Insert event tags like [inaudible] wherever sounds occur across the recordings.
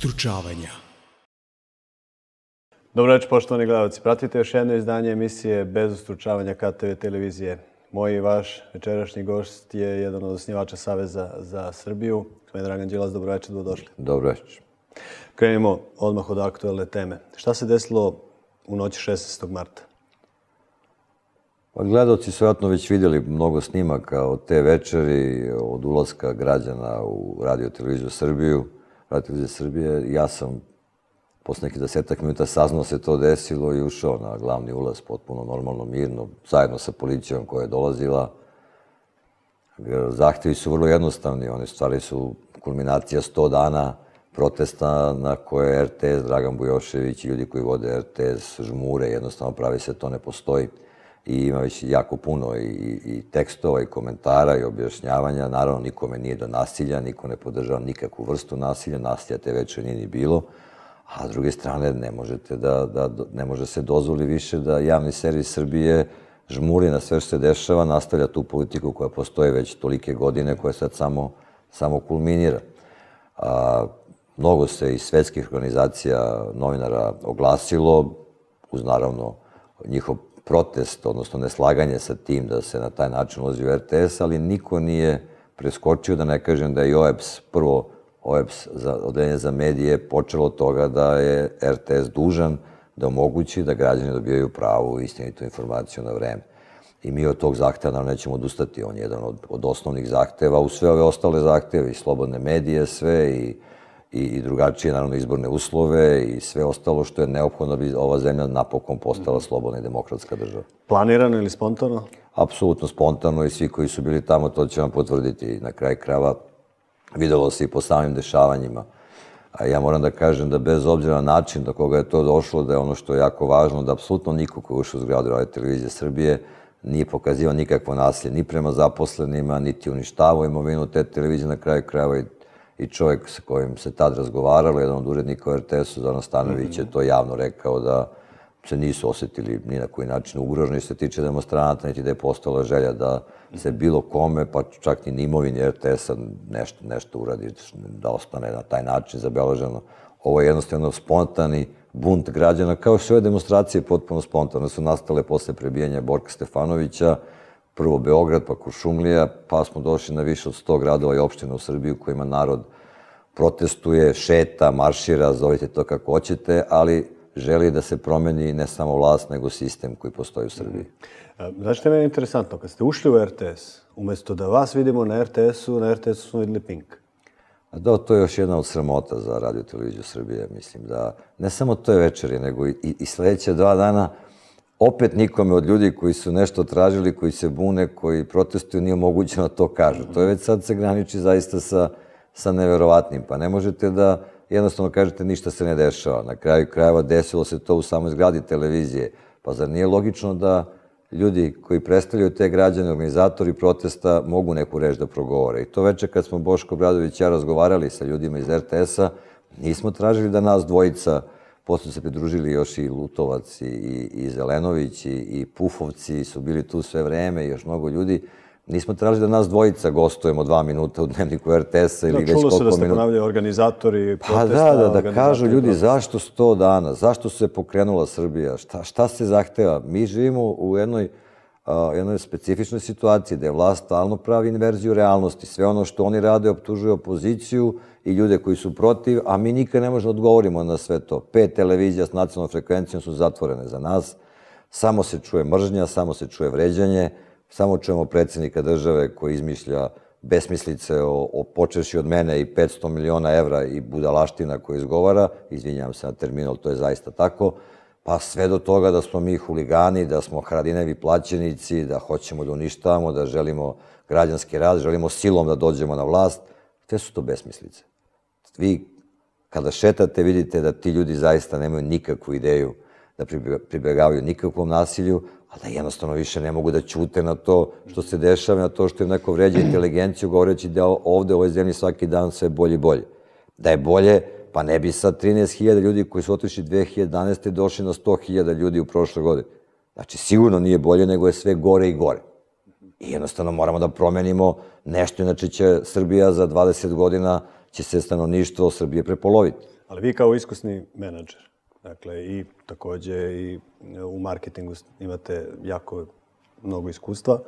bez ustručavanja. Dobro večer, poštovani gledalci. Pratite još jedno izdanje emisije Bez ustručavanja KTV televizije. Moj i vaš večerašnji gost je jedan od osnivača Saveza za Srbiju. Gospodin Dragan Đilas, dobro večer, dobrodošli. Dobro večer. Krenimo odmah od aktuelne teme. Šta se desilo u noći 16. marta? Pa gledalci su vjerojatno već vidjeli mnogo snimaka od te večeri, od ulaska građana u radio televiziju Srbiju, radio televiziju Srbije. Ja sam posle nekih desetak minuta saznao se to desilo i ušao na glavni ulaz potpuno normalno, mirno, zajedno sa policijom koja je dolazila. Zahtevi su vrlo jednostavni, one stvari su kulminacija 100 dana protesta na koje je RTS, Dragan Bujošević i ljudi koji vode RTS žmure, jednostavno pravi se to ne postoji i ima već jako puno i, i tekstova i komentara i objašnjavanja. Naravno, nikome nije do nasilja, niko ne podržava nikakvu vrstu nasilja, nasilja te večer nije ni bilo. A s druge strane, ne možete da, da, ne može se dozvoli više da javni servis Srbije žmuri na sve što se dešava, nastavlja tu politiku koja postoje već tolike godine, koja sad samo, samo kulminira. A, mnogo se iz svetskih organizacija novinara oglasilo, uz naravno njihov protest, odnosno neslaganje sa tim da se na taj način ulazi u RTS, ali niko nije preskočio, da ne kažem da je OEPS, prvo OEPS, za, odeljenje za medije, počelo od toga da je RTS dužan da omogući da građani dobijaju pravu istinitu informaciju na vreme. I mi od tog zahteva naravno nećemo odustati. On je jedan od, od osnovnih zahteva u sve ove ostale zahteve i slobodne medije, sve i i, i drugačije, naravno, izborne uslove i sve ostalo što je neophodno da bi ova zemlja napokon postala mhm. slobodna i demokratska država. Planirano ili spontano? Apsolutno spontano i svi koji su bili tamo to će vam potvrditi. Na kraj krava videlo se i po samim dešavanjima. A ja moram da kažem da bez obzira na način do koga je to došlo, da je ono što je jako važno, da apsolutno niko ko je ušao u zgradu Radio Televizije Srbije nije pokazivao nikakvo nasilje ni prema zaposlenima, niti uništavao imovinu te televizije na kraju krajeva i i čovjek sa kojim se tad razgovaralo, jedan od urednika u RTS-u, Zoran Stanović, je to javno rekao da se nisu osetili ni na koji način ugroženi što se tiče demonstranata, niti da je postala želja da se bilo kome, pa čak i imovini RTS-a nešto, nešto uradi, da ostane na taj način zabeleženo. Ovo je jednostavno spontani bunt građana, kao što ove demonstracije potpuno spontane su nastale posle prebijanja Borka Stefanovića, prvo Beograd, pa Kuršumlija, pa smo došli na više od 100 gradova i opština u Srbiji u kojima narod protestuje, šeta, maršira, zovite to kako hoćete, ali želi da se promeni ne samo vlast, nego sistem koji postoji u Srbiji. Znaš što je meni interesantno? Kad ste ušli u RTS, umesto da vas vidimo na RTS-u, na RTS-u smo videli Pink. A da, to je još jedna od sramota za radio televiziju Srbije. Mislim da ne samo to je večeri, nego i, i sledeće dva dana opet nikome od ljudi koji su nešto tražili, koji se bune, koji protestuju, nije omogućeno da to kažu. To je već sad se graniči zaista sa, sa neverovatnim. Pa ne možete da jednostavno kažete ništa se ne dešava. Na kraju krajeva desilo se to u samoj zgradi televizije. Pa zar nije logično da ljudi koji predstavljaju te građane, organizatori protesta, mogu neku reč da progovore. I to veče kad smo Boško Bradović i ja razgovarali sa ljudima iz RTS-a, nismo tražili da nas dvojica Posle se pridružili još i Lutovac i, i, Zelenović i, i Pufovci su bili tu sve vreme i još mnogo ljudi. Nismo tražili da nas dvojica gostujemo dva minuta u dnevniku RTS-a ili da, već koliko minuta. Čulo se da ste ponavljali organizatori protesta. Pa da, da, da kažu ljudi zašto sto dana, zašto se pokrenula Srbija, šta, šta se zahteva. Mi živimo u jednoj a, jednoj specifičnoj situaciji da je vlast stalno pravi inverziju realnosti. Sve ono što oni rade optužuje opoziciju i ljude koji su protiv, a mi nikad ne možemo da odgovorimo na sve to. Pet televizija s nacionalnom frekvencijom su zatvorene za nas. Samo se čuje mržnja, samo se čuje vređanje, samo čujemo predsednika države koji izmišlja besmislice o, o počeši od mene i 500 miliona evra i budalaština koje izgovara, izvinjam se na terminal, to je zaista tako, pa sve do toga da smo mi huligani, da smo Haradinevi plaćenici, da hoćemo da uništavamo, da želimo građanski rad, želimo silom da dođemo na vlast. Te su to besmislice. Vi, kada šetate, vidite da ti ljudi zaista nemaju nikakvu ideju da pribegavaju nikakvom nasilju, a da jednostavno više ne mogu da ćute na to što se dešava, na to što im neko vređa inteligenciju, govoreći da ovde u ovoj zemlji svaki dan sve bolje i bolje. Da je bolje, pa ne bi sad 13.000 ljudi koji su otišli 2011. došli na 100.000 ljudi u prošloj godini. Znači, sigurno nije bolje, nego je sve gore i gore. I jednostavno moramo da promenimo nešto, inače će Srbija za 20 godina će se stanovništvo Srbije prepoloviti. Ali vi kao iskusni menadžer, dakle i takođe i u marketingu imate jako mnogo iskustva,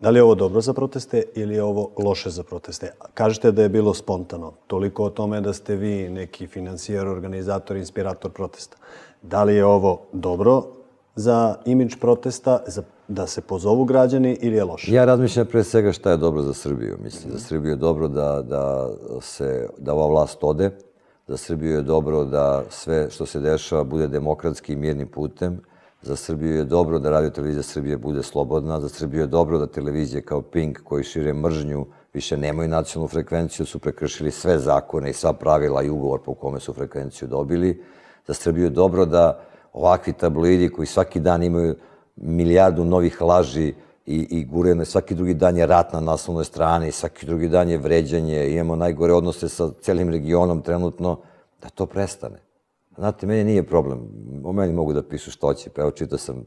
Da li je ovo dobro za proteste ili je ovo loše za proteste? Kažete da je bilo spontano. Toliko o tome da ste vi neki financijer, organizator, inspirator protesta. Da li je ovo dobro za imidž protesta, za, da se pozovu građani ili je loše? Ja razmišljam pre svega šta je dobro za Srbiju. Mislim, za Srbiju je dobro da, da, se, da ova vlast ode, za Srbiju je dobro da sve što se dešava bude demokratski i mirnim putem, Za Srbiju je dobro da radio televizija Srbije bude slobodna, za Srbiju je dobro da televizije kao Pink koji šire mržnju više nemaju nacionalnu frekvenciju, su prekršili sve zakone i sva pravila i ugovor po kome su frekvenciju dobili. Za Srbiju je dobro da ovakvi tabloidi koji svaki dan imaju milijardu novih laži i, i gure, svaki drugi dan je rat na naslovnoj strani, svaki drugi dan je vređanje, imamo najgore odnose sa celim regionom trenutno, da to prestane. Znate, meni nije problem. O meni mogu da pišu što će. Pa evo, čitao sam,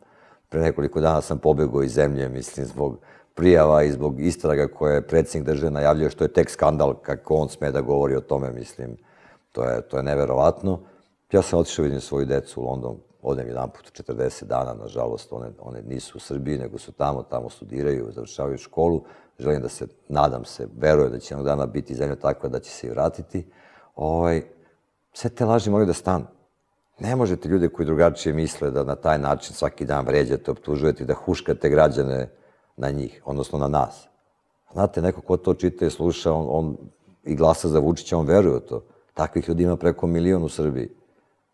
pre nekoliko dana sam pobegao iz zemlje, mislim, zbog prijava i zbog istraga koje je predsjednik države najavljio, što je tek skandal kako on sme da govori o tome, mislim. To je, to je neverovatno. Ja sam otišao vidim svoju decu u London, odem jedan put 40 dana, nažalost, one, one nisu u Srbiji, nego su tamo, tamo studiraju, završavaju školu. Želim da se, nadam se, verujem da će jednog dana biti zemlja takva da će se i vratiti. Ovaj, sve te laži moraju da stanu. Ne možete ljude koji drugačije misle da na taj način svaki dan vređate, optužujete i da huškate građane na njih, odnosno na nas. Znate, neko ko to čita i sluša, on, on i glasa za Vučića, on veruje u to. Takvih ljudi ima preko milion u Srbiji.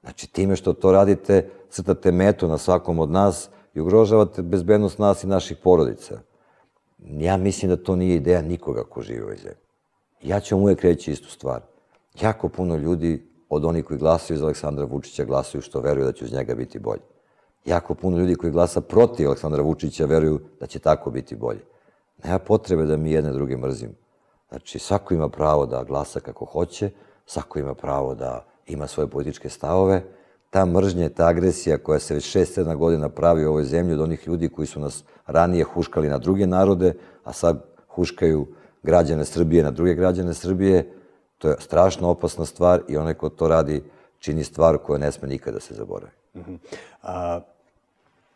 Znači, time što to radite, crtate metu na svakom od nas i ugrožavate bezbednost nas i naših porodica. Ja mislim da to nije ideja nikoga ko živi u ovoj zemlji. Ja ću vam uvek reći istu stvar. Jako puno ljudi od onih koji glasaju za Aleksandra Vučića glasaju što veruju da će uz njega biti bolje. Jako puno ljudi koji glasa protiv Aleksandra Vučića veruju da će tako biti bolje. Nema potrebe da mi jedne druge mrzimo. Znači, svako ima pravo da glasa kako hoće, svako ima pravo da ima svoje političke stavove. Ta mržnja, ta agresija koja se već 6-7 godina pravi u ovoj zemlji od onih ljudi koji su nas ranije huškali na druge narode, a sad huškaju građane Srbije na druge građane Srbije, To je strašno opasna stvar i onaj ko to radi čini stvar koja ne sme nikada da se zaboravi. Uh -huh. A,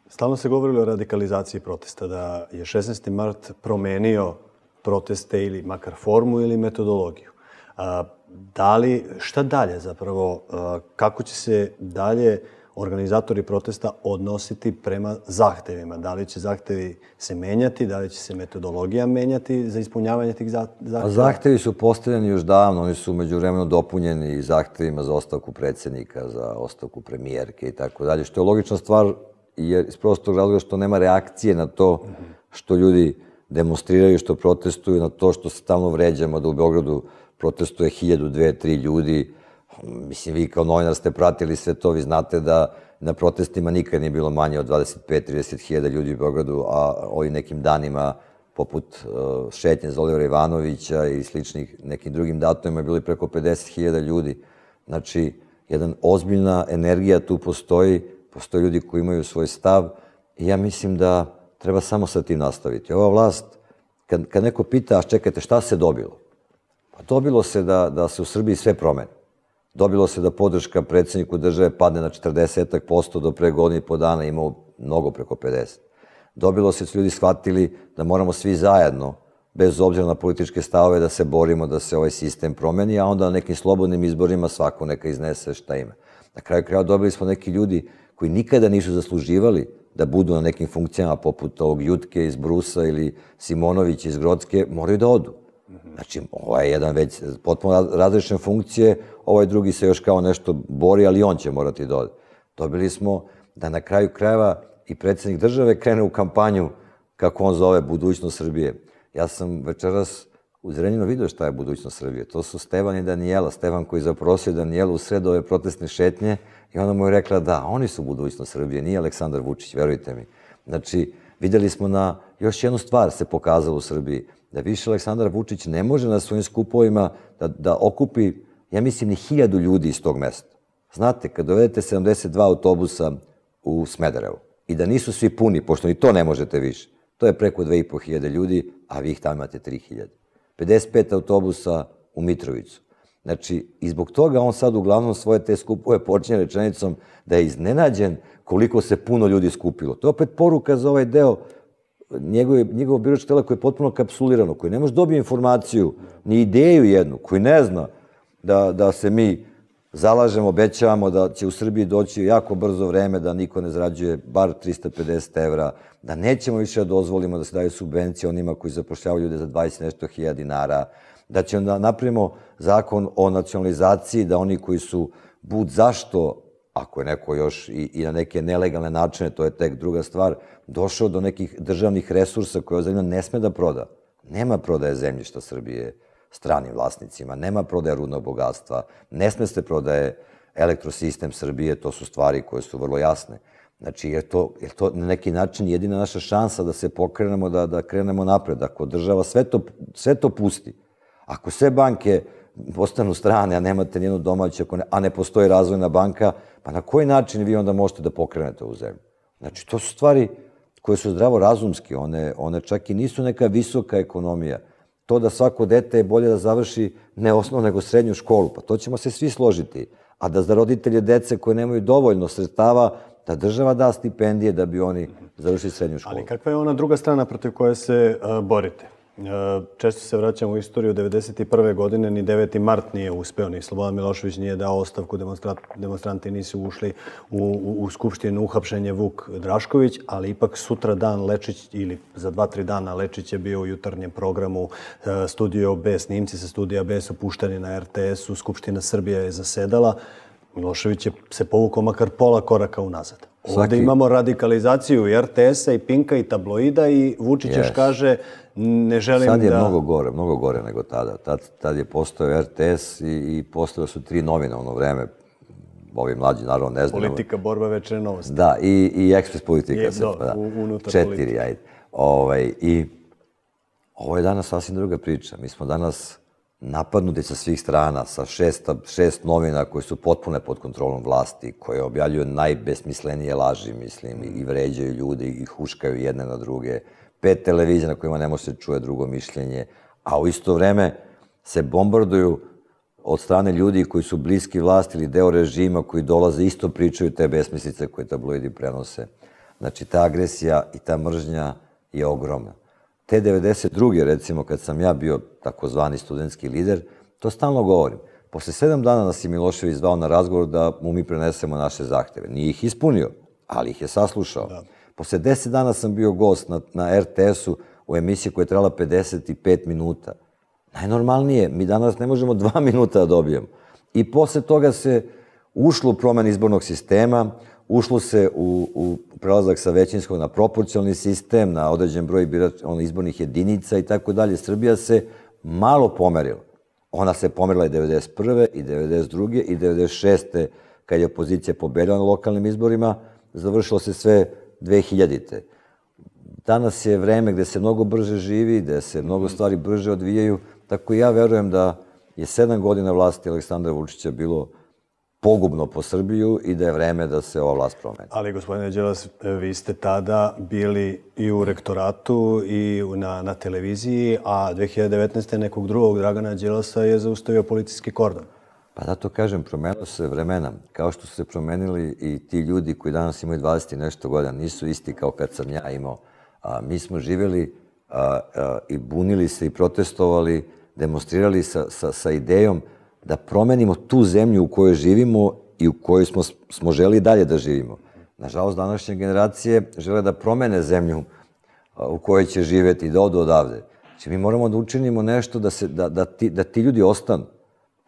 stalno se govorili o radikalizaciji protesta, da je 16. mart promenio proteste ili makar formu ili metodologiju. A, da li, šta dalje zapravo, a, kako će se dalje organizatori protesta odnositi prema zahtevima. Da li će zahtevi se menjati, da li će se metodologija menjati za ispunjavanje tih zahteva? A zahtevi su postavljeni još davno, oni su među vremenu dopunjeni zahtevima za ostavku predsednika, za ostavku premijerke i tako dalje, što je logična stvar jer iz prostog razloga što nema reakcije na to što ljudi demonstriraju, što protestuju, na to što se stalno vređamo da u Beogradu protestuje hiljadu, dve, tri ljudi, Mislim, vi kao novinar ste pratili sve to, vi znate da na protestima nikad nije bilo manje od 25-30 hiljada ljudi u Beogradu, a ovim nekim danima, poput uh, šetnje za Olivera Ivanovića i sličnih nekim drugim datumima, je bilo i preko 50 hiljada ljudi. Znači, jedan ozbiljna energija tu postoji, postoje ljudi koji imaju svoj stav i ja mislim da treba samo sa tim nastaviti. Ova vlast, kad, kad neko pita, a čekajte, šta se dobilo? Pa dobilo se da, da se u Srbiji sve promeni. Dobilo se da podrška predsedniku države padne na 40% do pre godinu i po dana imao mnogo preko 50. Dobilo se da su ljudi shvatili da moramo svi zajedno, bez obzira na političke stavove, da se borimo da se ovaj sistem promeni, a onda na nekim slobodnim izborima svako neka iznese šta ima. Na kraju kraja dobili smo neki ljudi koji nikada nisu zasluživali da budu na nekim funkcijama poput ovog Jutke iz Brusa ili Simonović iz Grodske, moraju da odu. Znači, ovaj jedan već potpuno različne funkcije, ovaj drugi se još kao nešto bori, ali on će morati da ode. Dobili smo da na kraju krajeva i predsednik države krene u kampanju, kako on zove, budućnost Srbije. Ja sam večeras u Zrenjinu vidio šta je budućnost Srbije. To su Stevan i Danijela. Stevan koji zaprosio Danijela u sred ove protestne šetnje i ona mu je rekla da, oni su budućnost Srbije, nije Aleksandar Vučić, verujte mi. Znači, videli smo na još jednu stvar se pokazalo u Srbiji da više Aleksandar Vučić ne može na svojim skupovima da, da okupi, ja mislim, ni hiljadu ljudi iz tog mesta. Znate, kad dovedete 72 autobusa u Smederevo i da nisu svi puni, pošto ni to ne možete više, to je preko 2500 ljudi, a vi ih tamo imate 3000. 55 autobusa u Mitrovicu. Znači, i zbog toga on sad uglavnom svoje te skupove počinje rečenicom da je iznenađen koliko se puno ljudi skupilo. To je opet poruka za ovaj deo njegov, njegovo biračko telo koje je potpuno kapsulirano, koji ne može dobiti informaciju, ni ideju jednu, koji ne zna da, da se mi zalažemo, obećavamo da će u Srbiji doći jako brzo vreme da niko ne zarađuje bar 350 evra, da nećemo više da dozvolimo da se daju subvencije onima koji zapošljavaju ljude za 20 nešto hiljada dinara, da ćemo da napravimo zakon o nacionalizaciji, da oni koji su bud zašto, ako je neko još i, i na neke nelegalne načine, to je tek druga stvar, došao do nekih državnih resursa koje zemlja ne sme da proda. Nema prodaje zemljišta Srbije stranim vlasnicima, nema prodaje rudnog bogatstva, ne sme se prodaje elektrosistem Srbije, to su stvari koje su vrlo jasne. Znači, je to, je to na neki način jedina naša šansa da se pokrenemo, da, da krenemo napred. Ako država sve to, sve to pusti, ako sve banke postanu strane, a nemate nijednu domaću, ne, a ne postoji razvojna banka, pa na koji način vi onda možete da pokrenete ovu zemlju? Znači, to su stvari koje su zdravo razumske, one, one čak i nisu neka visoka ekonomija. To da svako dete je bolje da završi ne osnovnu nego srednju školu, pa to ćemo se svi složiti. A da za roditelje dece koje nemaju dovoljno sredstava, da država da stipendije da bi oni završili srednju školu. Ali kakva je ona druga strana protiv koje se uh, borite? Često se vraćamo u istoriju 1991. godine, ni 9. mart nije uspeo, ni Slobodan Milošević nije dao ostavku, demonstranti nisu ušli u, u, u Skupštinu, uhapšen je Vuk Drašković, ali ipak sutra dan Lečić, ili za dva, tri dana Lečić je bio u jutarnjem programu e, Studio B, snimci sa Studija B su pušteni na RTS-u, Skupština Srbija je zasedala, Milošević je se povukao makar pola koraka unazad. Ovde Svaki... imamo radikalizaciju i RTS-a i Pinka i tabloida i Vučić yes. još kaže ne želim da... Sad je da... mnogo gore, mnogo gore nego tada. Tad, tad je postao RTS i, i postao su tri novine ono vreme. Ovi mlađi, naravno, ne znam. Politika, borba, večere novosti. Da, i, i ekspres politika. Je, se, do, pa da. unutar Četiri, politike. ajde. Ovaj, I ovo je danas sasvim druga priča. Mi smo danas napadnuti sa svih strana, sa šest, šest novina koje su potpune pod kontrolom vlasti, koje objavljuju najbesmislenije laži, mislim, i vređaju ljudi, i huškaju jedne na druge, pet televizija na kojima ne može se čuje drugo mišljenje, a u isto vreme se bombarduju od strane ljudi koji su bliski vlasti ili deo režima koji dolaze isto pričaju te besmislice koje tabloidi prenose. Znači, ta agresija i ta mržnja je ogromna. Te 92. recimo, kad sam ja bio takozvani studentski lider, to stalno govorim. Posle sedam dana nas je Milošević zvao na razgovor da mu mi prenesemo naše zahteve. Nije ih ispunio, ali ih je saslušao. Da. Posle deset dana sam bio gost na, na RTS-u u emisiji koja je trala 55 minuta. Najnormalnije, mi danas ne možemo dva [laughs] minuta da dobijemo. I posle toga se ušlo u promen izbornog sistema, ušlo se u, u prelazak sa većinskog na proporcionalni sistem, na određen broj birač, on, izbornih jedinica i tako dalje. Srbija se malo pomerila. Ona se pomerila i 91. i 92. i 96. kad je opozicija pobedila na lokalnim izborima, završilo se sve 2000. Danas je vreme gde se mnogo brže živi, gde se mnogo stvari brže odvijaju, tako ja verujem da je sedam godina vlasti Aleksandra Vučića bilo pogubno po Srbiju i da je vreme da se ova vlast promeni. Ali, gospodine Đelas, vi ste tada bili i u rektoratu i na, na televiziji, a 2019. nekog drugog Dragana Đelasa je zaustavio policijski kordon. Pa zato kažem, promenilo se vremena. Kao što su se promenili i ti ljudi koji danas imaju 20 i nešto godina, nisu isti kao kad sam ja imao. A, mi smo živjeli a, a, i bunili se i protestovali, demonstrirali sa, sa, sa idejom da promenimo tu zemlju u kojoj živimo i u kojoj smo, smo želi dalje da živimo. Nažalost, današnje generacije žele da promene zemlju u kojoj će živeti, da odu odavde. Znači, mi moramo da učinimo nešto da, se, da, da, ti, da ti ljudi ostanu.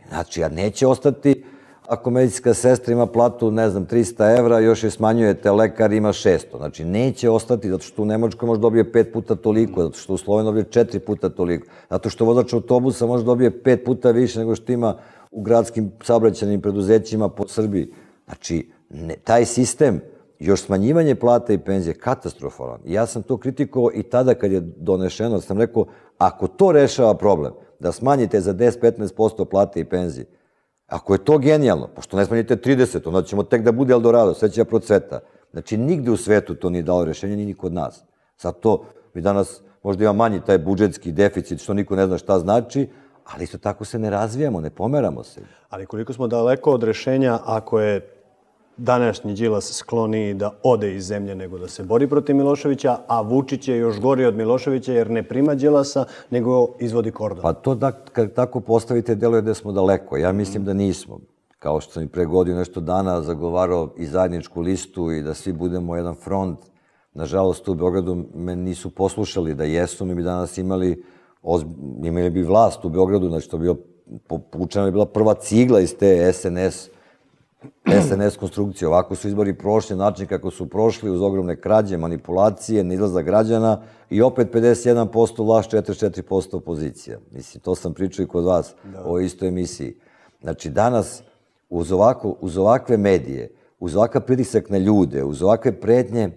Znači, ja neće ostati ako medicinska sestra ima platu, ne znam, 300 evra, još je smanjujete, lekar ima 600. Znači, neće ostati, zato što u Nemačkoj može dobije pet puta toliko, zato što u Sloveniji dobije četiri puta toliko, zato što vozač autobusa može dobije pet puta više nego što ima u gradskim saobraćajnim preduzećima po Srbiji. Znači, ne, taj sistem, još smanjivanje plata i penzije, katastrofalan. Ja sam to kritikovao i tada kad je donešeno, sam rekao, ako to rešava problem, da smanjite za 10-15% plate i penzije, Ako je to genijalno, pošto ne smanjite 30, onda ćemo tek da bude Eldorado, sve će da procveta. Znači, nigde u svetu to nije dalo rešenje, ni kod nas. Zato mi danas možda ima manji taj budžetski deficit, što niko ne zna šta znači, ali isto tako se ne razvijamo, ne pomeramo se. Ali koliko smo daleko od rešenja ako je današnji Đilas skloniji da ode iz zemlje nego da se bori protiv Miloševića, a Vučić je još gori od Miloševića jer ne prima Đilasa, nego izvodi kordon. Pa to da, kad tako postavite, deluje da smo daleko. Ja mislim da nismo. Kao što sam i pre godinu nešto dana zagovarao i zajedničku listu i da svi budemo jedan front. Nažalost, u Beogradu me nisu poslušali da jesu, mi bi danas imali, imali bi vlast u Beogradu, znači to bi bio, povučena bi bila prva cigla iz te SNS SNS konstrukcije. Ovako su izbori prošli način kako su prošli uz ogromne krađe, manipulacije, neizlazak građana i opet 51% vlast, 44% opozicija. Mislim, to sam pričao i kod vas da. o istoj emisiji. Znači, danas, uz, ovako, uz ovakve medije, uz ovakav pritisak na ljude, uz ovakve pretnje,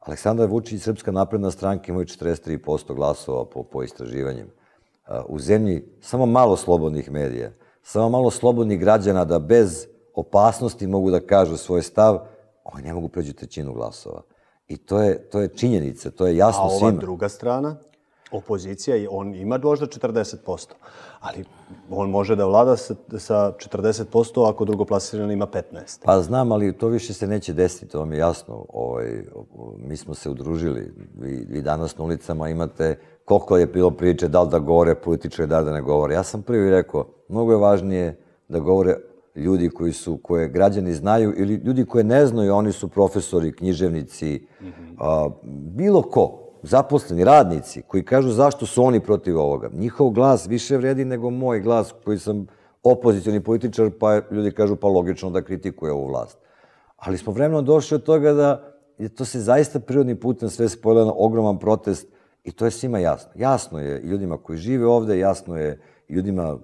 Aleksandar Vučić i Srpska napredna stranka imaju 43% glasova po, po istraživanjima. U zemlji samo malo slobodnih medija, samo malo slobodnih građana da bez opasnosti mogu da kažu svoj stav, oni ne mogu pređu trećinu glasova. I to je, to je činjenica, to je jasno svima. A ova svima. druga strana, opozicija, on ima možda 40%, ali on može da vlada sa, sa 40% ako drugoplasirani ima 15%. Pa znam, ali to više se neće desiti, to vam je jasno. Ovaj, mi smo se udružili. Vi, vi danas na ulicama imate koliko je bilo priče, da li da govore političari, da li da ne govore. Ja sam prvi rekao, mnogo je važnije da govore ljudi koji su, koje građani znaju ili ljudi koje ne znaju, oni su profesori, književnici, mm -hmm. a, bilo ko, zaposleni, radnici, koji kažu zašto su oni protiv ovoga. Njihov glas više vredi nego moj glas koji sam opozicioni političar, pa ljudi kažu pa logično da kritikuje ovu vlast. Ali smo vremenom došli od toga da je to se zaista prirodni putem sve spojilo na ogroman protest i to je svima jasno. Jasno je ljudima koji žive ovde, jasno je ljudima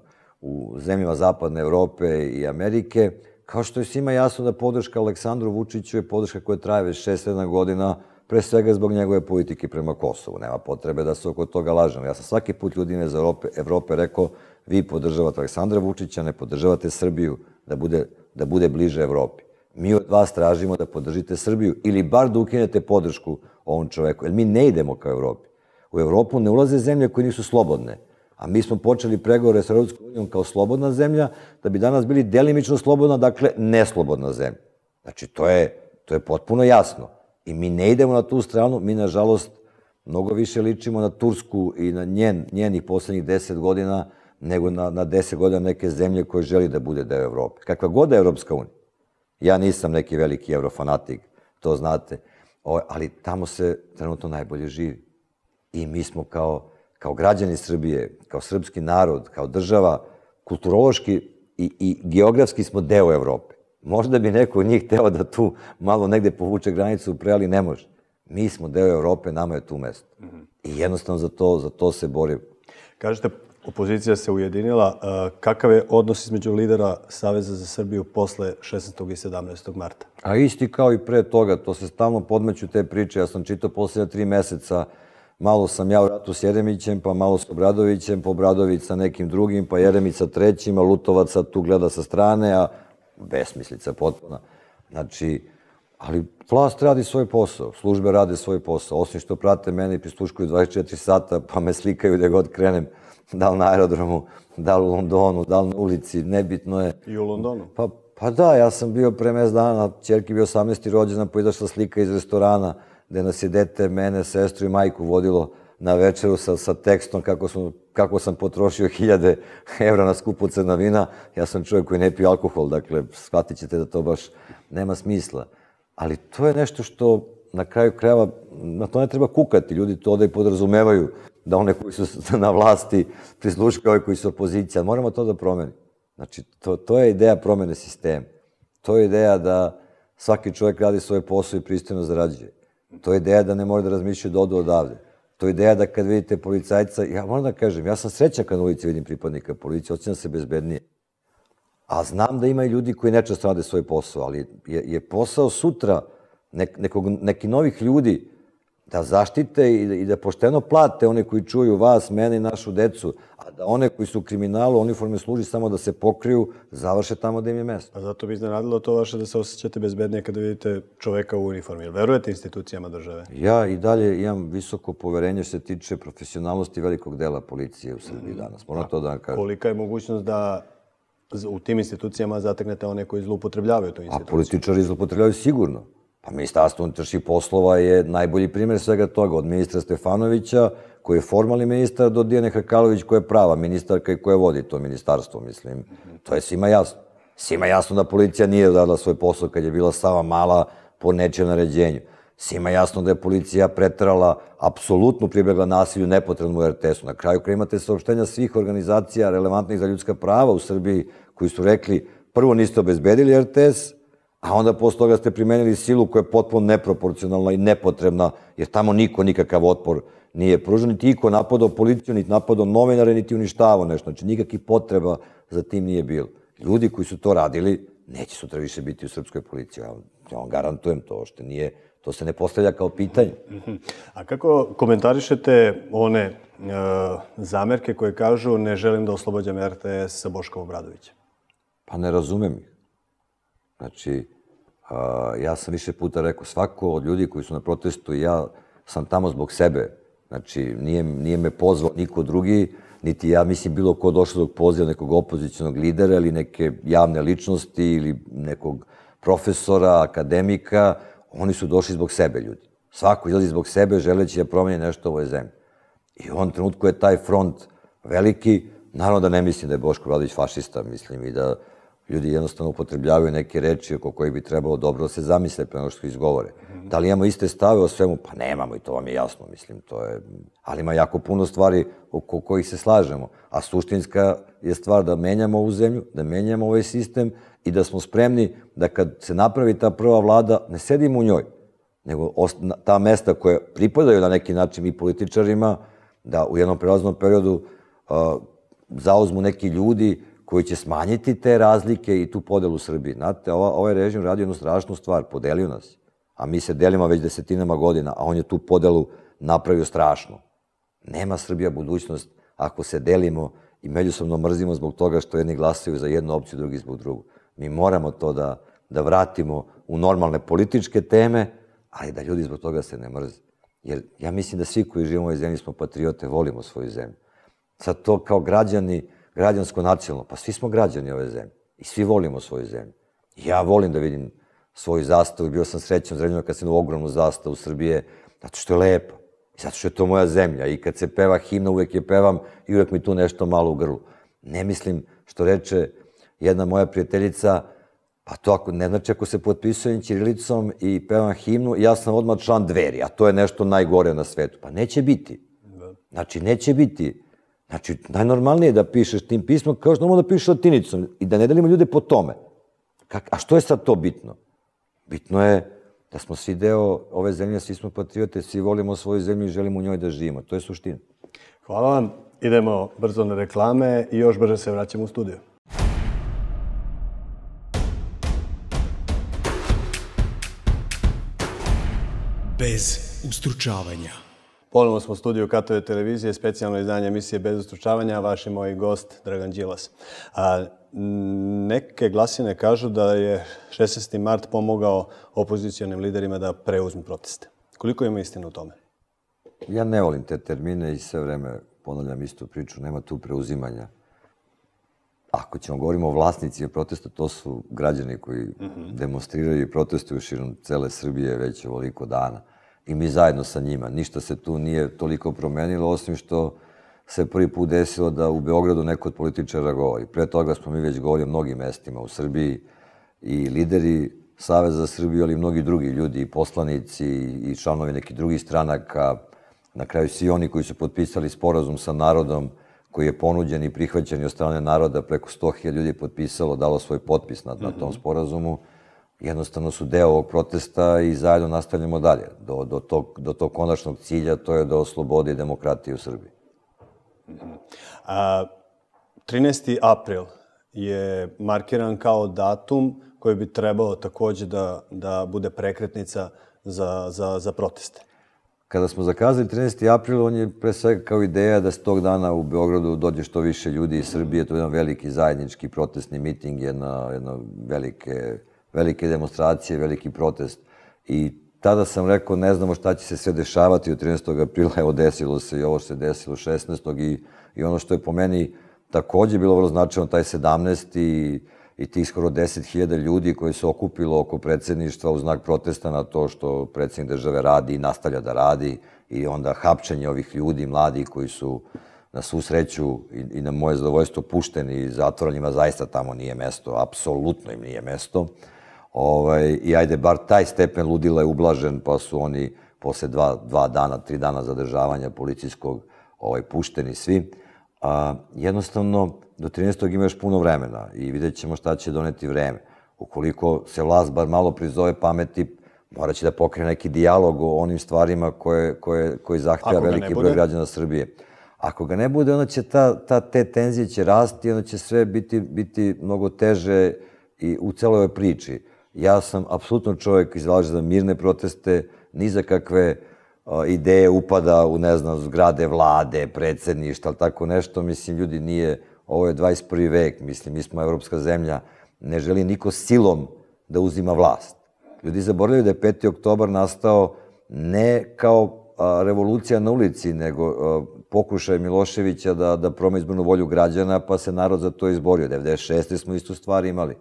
u zemljama Zapadne Evrope i Amerike, kao što je svima jasno da podrška Aleksandru Vučiću je podrška koja traje već 6-7 godina, pre svega zbog njegove politike prema Kosovu. Nema potrebe da se oko toga lažemo. Ja sam svaki put ljudima iz Evrope, Evrope rekao, vi podržavate Aleksandra Vučića, ne podržavate Srbiju da bude, da bude bliže Evropi. Mi od vas tražimo da podržite Srbiju ili bar da ukinete podršku ovom čoveku, jer mi ne idemo ka Evropi. U Evropu ne ulaze zemlje koje nisu slobodne. A mi smo počeli pregovore sa Europskom unijom kao slobodna zemlja, da bi danas bili delimično slobodna, dakle neslobodna zemlja. Znači, to je, to je potpuno jasno. I mi ne idemo na tu stranu, mi, nažalost, mnogo više ličimo na Tursku i na njen, njenih poslednjih deset godina, nego na, na deset godina neke zemlje koje želi da bude deo Evrope. Kakva god da je Evropska unija. Ja nisam neki veliki eurofanatik, to znate, ali tamo se trenutno najbolje živi. I mi smo kao kao građani Srbije, kao srpski narod, kao država, kulturološki i, i geografski smo deo Evrope. Možda bi neko od njih teo da tu malo negde povuče granicu pre, ali ne može. Mi smo deo Evrope, nama je tu mesto. Mm -hmm. I jednostavno za to, za to se borimo. Kažete, opozicija se ujedinila. Kakav je odnos između lidera Saveza za Srbiju posle 16. i 17. marta? A isti kao i pre toga, to se stalno podmeću te priče. Ja sam čitao posle tri meseca Malo sam ja u ratu s Jeremićem, pa malo s Obradovićem, pa Obradović sa nekim drugim, pa Jeremić sa trećim, a Lutovac sad tu gleda sa strane, a besmislica potpuna. Znači, ali vlast radi svoj posao, službe rade svoj posao, osim što prate mene i prisluškuju 24 sata, pa me slikaju gde god krenem, da li na aerodromu, da li u Londonu, da li na ulici, nebitno je. I u Londonu? Pa, pa da, ja sam bio pre mes dana, čerki bio 18. rođena, pa izašla slika iz restorana, gde nas je dete, mene, sestru i majku vodilo na večeru sa, sa tekstom kako, smo, kako sam potrošio hiljade evra na skupu crna vina. Ja sam čovjek koji ne pije alkohol, dakle, shvatit ćete da to baš nema smisla. Ali to je nešto što na kraju krajeva, na to ne treba kukati. Ljudi to da i podrazumevaju, da one koji su [laughs] na vlasti prisluškaju koji su opozicija. Moramo to da promenimo. Znači, to, to je ideja promene sistema. To je ideja da svaki čovjek radi svoje posao i pristojno zarađuje. To je ideja da ne mora da razmišljaju da odu odavde. To je ideja da kad vidite policajca, ja moram da kažem, ja sam srećan kad na ulici vidim pripadnika policije, osjećam se bezbednije. A znam da ima i ljudi koji nečesto rade svoj posao, ali je, je posao sutra nek, nekog, neki novih ljudi da zaštite i da, i da pošteno plate one koji čuju vas, mene i našu decu, a da one koji su u kriminalu, uniforme služi samo da se pokriju, završe tamo da im je mesto. A zato bi iznenadilo to vaše da se osjećate bezbednije kada vidite čoveka u uniformi. Jel verujete institucijama države? Ja i dalje imam visoko poverenje što se tiče profesionalnosti velikog dela policije u Srbiji danas. Moram to da vam kažem. Kolika je mogućnost da u tim institucijama zateknete one koji zloupotrebljavaju tu A instituciju? političari zlopotrebljavaju sigurno. Pa ministarstvo unutrašnjih poslova je najbolji primjer svega toga. Od ministra Stefanovića, koji je formalni ministar, do Dijane Hrkalović, koja je prava ministarka i koja vodi to ministarstvo, mislim. To je svima jasno. Svima jasno da policija nije odradila svoj posao kad je bila sama mala po nečijem naređenju. Svima jasno da je policija pretrala, apsolutno pribegla nasilju nepotrebnom u RTS-u. Na kraju kada imate saopštenja svih organizacija relevantnih za ljudska prava u Srbiji, koji su rekli, prvo niste obezbedili RTS, a onda posle toga ste primenili silu koja je potpuno neproporcionalna i nepotrebna, jer tamo niko nikakav otpor nije pružen, niti iko napadao policiju, niti napadao novinare, niti uništavao nešto. Znači, nikakvih potreba za tim nije bilo. Ljudi koji su to radili, neće sutra više biti u srpskoj policiji. Ja, ja vam garantujem to, što nije, to se ne postavlja kao pitanje. A kako komentarišete one e, zamerke koje kažu ne želim da oslobođam RTS sa Boškom Obradovićem? Pa ne razumem ih. Znači, a, ja sam više puta rekao, svako od ljudi koji su na protestu, ja sam tamo zbog sebe. Znači, nije, nije me pozvao niko drugi, niti ja mislim bilo ko došao zbog poziva nekog opozicionog lidera ili neke javne ličnosti ili nekog profesora, akademika. Oni su došli zbog sebe, ljudi. Svako izlazi zbog sebe želeći da promeni nešto u ovoj zemlji. I u ovom trenutku je taj front veliki. Naravno da ne mislim da je Boško Obradović fašista, mislim i da ljudi jednostavno upotrebljavaju neke reči oko kojih bi trebalo dobro da se zamisle pre nego što izgovore. Da li imamo iste stave o svemu? Pa nemamo i to vam je jasno, mislim, to je... Ali ima jako puno stvari oko kojih se slažemo. A suštinska je stvar da menjamo ovu zemlju, da menjamo ovaj sistem i da smo spremni da kad se napravi ta prva vlada, ne sedimo u njoj, nego ta mesta koje pripadaju na neki način i političarima, da u jednom prelaznom periodu a, zauzmu neki ljudi koji će smanjiti te razlike i tu podelu u Srbiji. Znate, ova, ovaj režim radi jednu strašnu stvar, podelio nas. A mi se delimo već desetinama godina, a on je tu podelu napravio strašno. Nema Srbija budućnost ako se delimo i međusobno mrzimo zbog toga što jedni glasaju za jednu opciju, drugi zbog drugu. Mi moramo to da, da vratimo u normalne političke teme, ali da ljudi zbog toga se ne mrze. Jer ja mislim da svi koji živimo u ovoj zemlji smo patriote, volimo svoju zemlju. Sad to kao građani, građansko nacionalno, pa svi smo građani ove zemlje i svi volimo svoju zemlju. Ja volim da vidim svoju zastavu i bio sam srećan zrenjeno kad sam u ogromnu zastavu Srbije, zato što je lepa. I zato što je to moja zemlja. I kad se peva himna, uvek je pevam i uvek mi tu nešto malo u grlu. Ne mislim, što reče jedna moja prijateljica, pa to ako, ne znači ako se potpisujem ćirilicom i pevam himnu, ja sam odmah član dveri, a to je nešto najgore na svetu. Pa neće biti. Znači, neće biti. Znači, najnormalnije je da pišeš tim pismom kao što normalno da pišeš latinicom i da ne delimo ljude po tome. Kak, a što je sad to bitno? Bitno je da smo svi deo ove zemlje, svi smo patriote, svi volimo svoju zemlju i želimo u njoj da živimo. To je suština. Hvala vam. Idemo brzo na reklame i još brže se vraćamo u studiju. bez ustručavanja. Ponovno smo u studiju Katove televizije, specijalno izdanje emisije Bez ustručavanja, vaš i moj gost Dragan Đilas. A, neke glasine kažu da je 16. mart pomogao opozicionim liderima da preuzmu proteste. Koliko ima istine u tome? Ja ne volim te termine i sve vreme ponavljam istu priču, nema tu preuzimanja. Ako ćemo govorimo o vlasnicima protesta, to su građani koji demonstriraju i protestuju širom cele Srbije već ovoliko dana. I mi zajedno sa njima. Ništa se tu nije toliko promenilo, osim što se prvi put desilo da u Beogradu neko od političara govori. Pre toga smo mi već govorili o mnogim mestima u Srbiji i lideri Saveza za Srbiju, ali i mnogi drugi ljudi, i poslanici i članovi nekih drugih stranaka, na kraju svi oni koji su potpisali sporazum sa narodom koji je ponuđen i prihvaćen od strane naroda, preko 100.000 ljudi je potpisalo, dalo svoj potpis na, na tom sporazumu, jednostavno su deo ovog protesta i zajedno nastavljamo dalje do, do, tog, do tog konačnog cilja, to je do slobode i demokratije u Srbiji. A, 13. april je markiran kao datum koji bi trebao takođe da, da bude prekretnica za, za, za proteste. Kada smo zakazali 13. april, on je pre svega kao ideja da s tog dana u Beogradu dođe što više ljudi iz Srbije. To je jedan veliki zajednički protestni miting, jedna, jedna velike, velike demonstracije, veliki protest. I tada sam rekao, ne znamo šta će se sve dešavati od 13. aprila, evo desilo se i ovo se desilo 16. i, i ono što je po meni takođe bilo vrlo značajno, taj 17. i i tih skoro 10.000 ljudi koji se okupilo oko predsedništva u znak protesta na to što predsednik države radi i nastavlja da radi i onda hapčenje ovih ljudi, mladi koji su na svu sreću i, i na moje zadovoljstvo pušteni iz zatvora, njima zaista tamo nije mesto, apsolutno im nije mesto. Ovaj, I ajde, bar taj stepen ludila je ublažen, pa su oni posle dva, dva dana, tri dana zadržavanja policijskog ovaj, pušteni svi. A, jednostavno, do 13. ima još puno vremena i vidjet ćemo šta će doneti vreme. Ukoliko se vlast bar malo prizove pameti, morat će da pokrene neki dijalog o onim stvarima koje, koje, koji zahteva veliki broj građana Srbije. Ako ga ne bude, onda će ta, ta, te tenzije će rasti, onda će sve biti, biti mnogo teže i u celoj priči. Ja sam apsolutno čovjek izlaže za mirne proteste, ni za kakve uh, ideje upada u, ne znam, zgrade vlade, predsedništa, ali tako nešto, mislim, ljudi nije ovo je 21. vek, mislim, mi smo evropska zemlja, ne želi niko silom da uzima vlast. Ljudi zaboravljaju da je 5. oktobar nastao ne kao a, revolucija na ulici, nego a, pokušaj Miloševića da, da prome izbornu volju građana, pa se narod za to izborio. 96. smo istu stvar imali.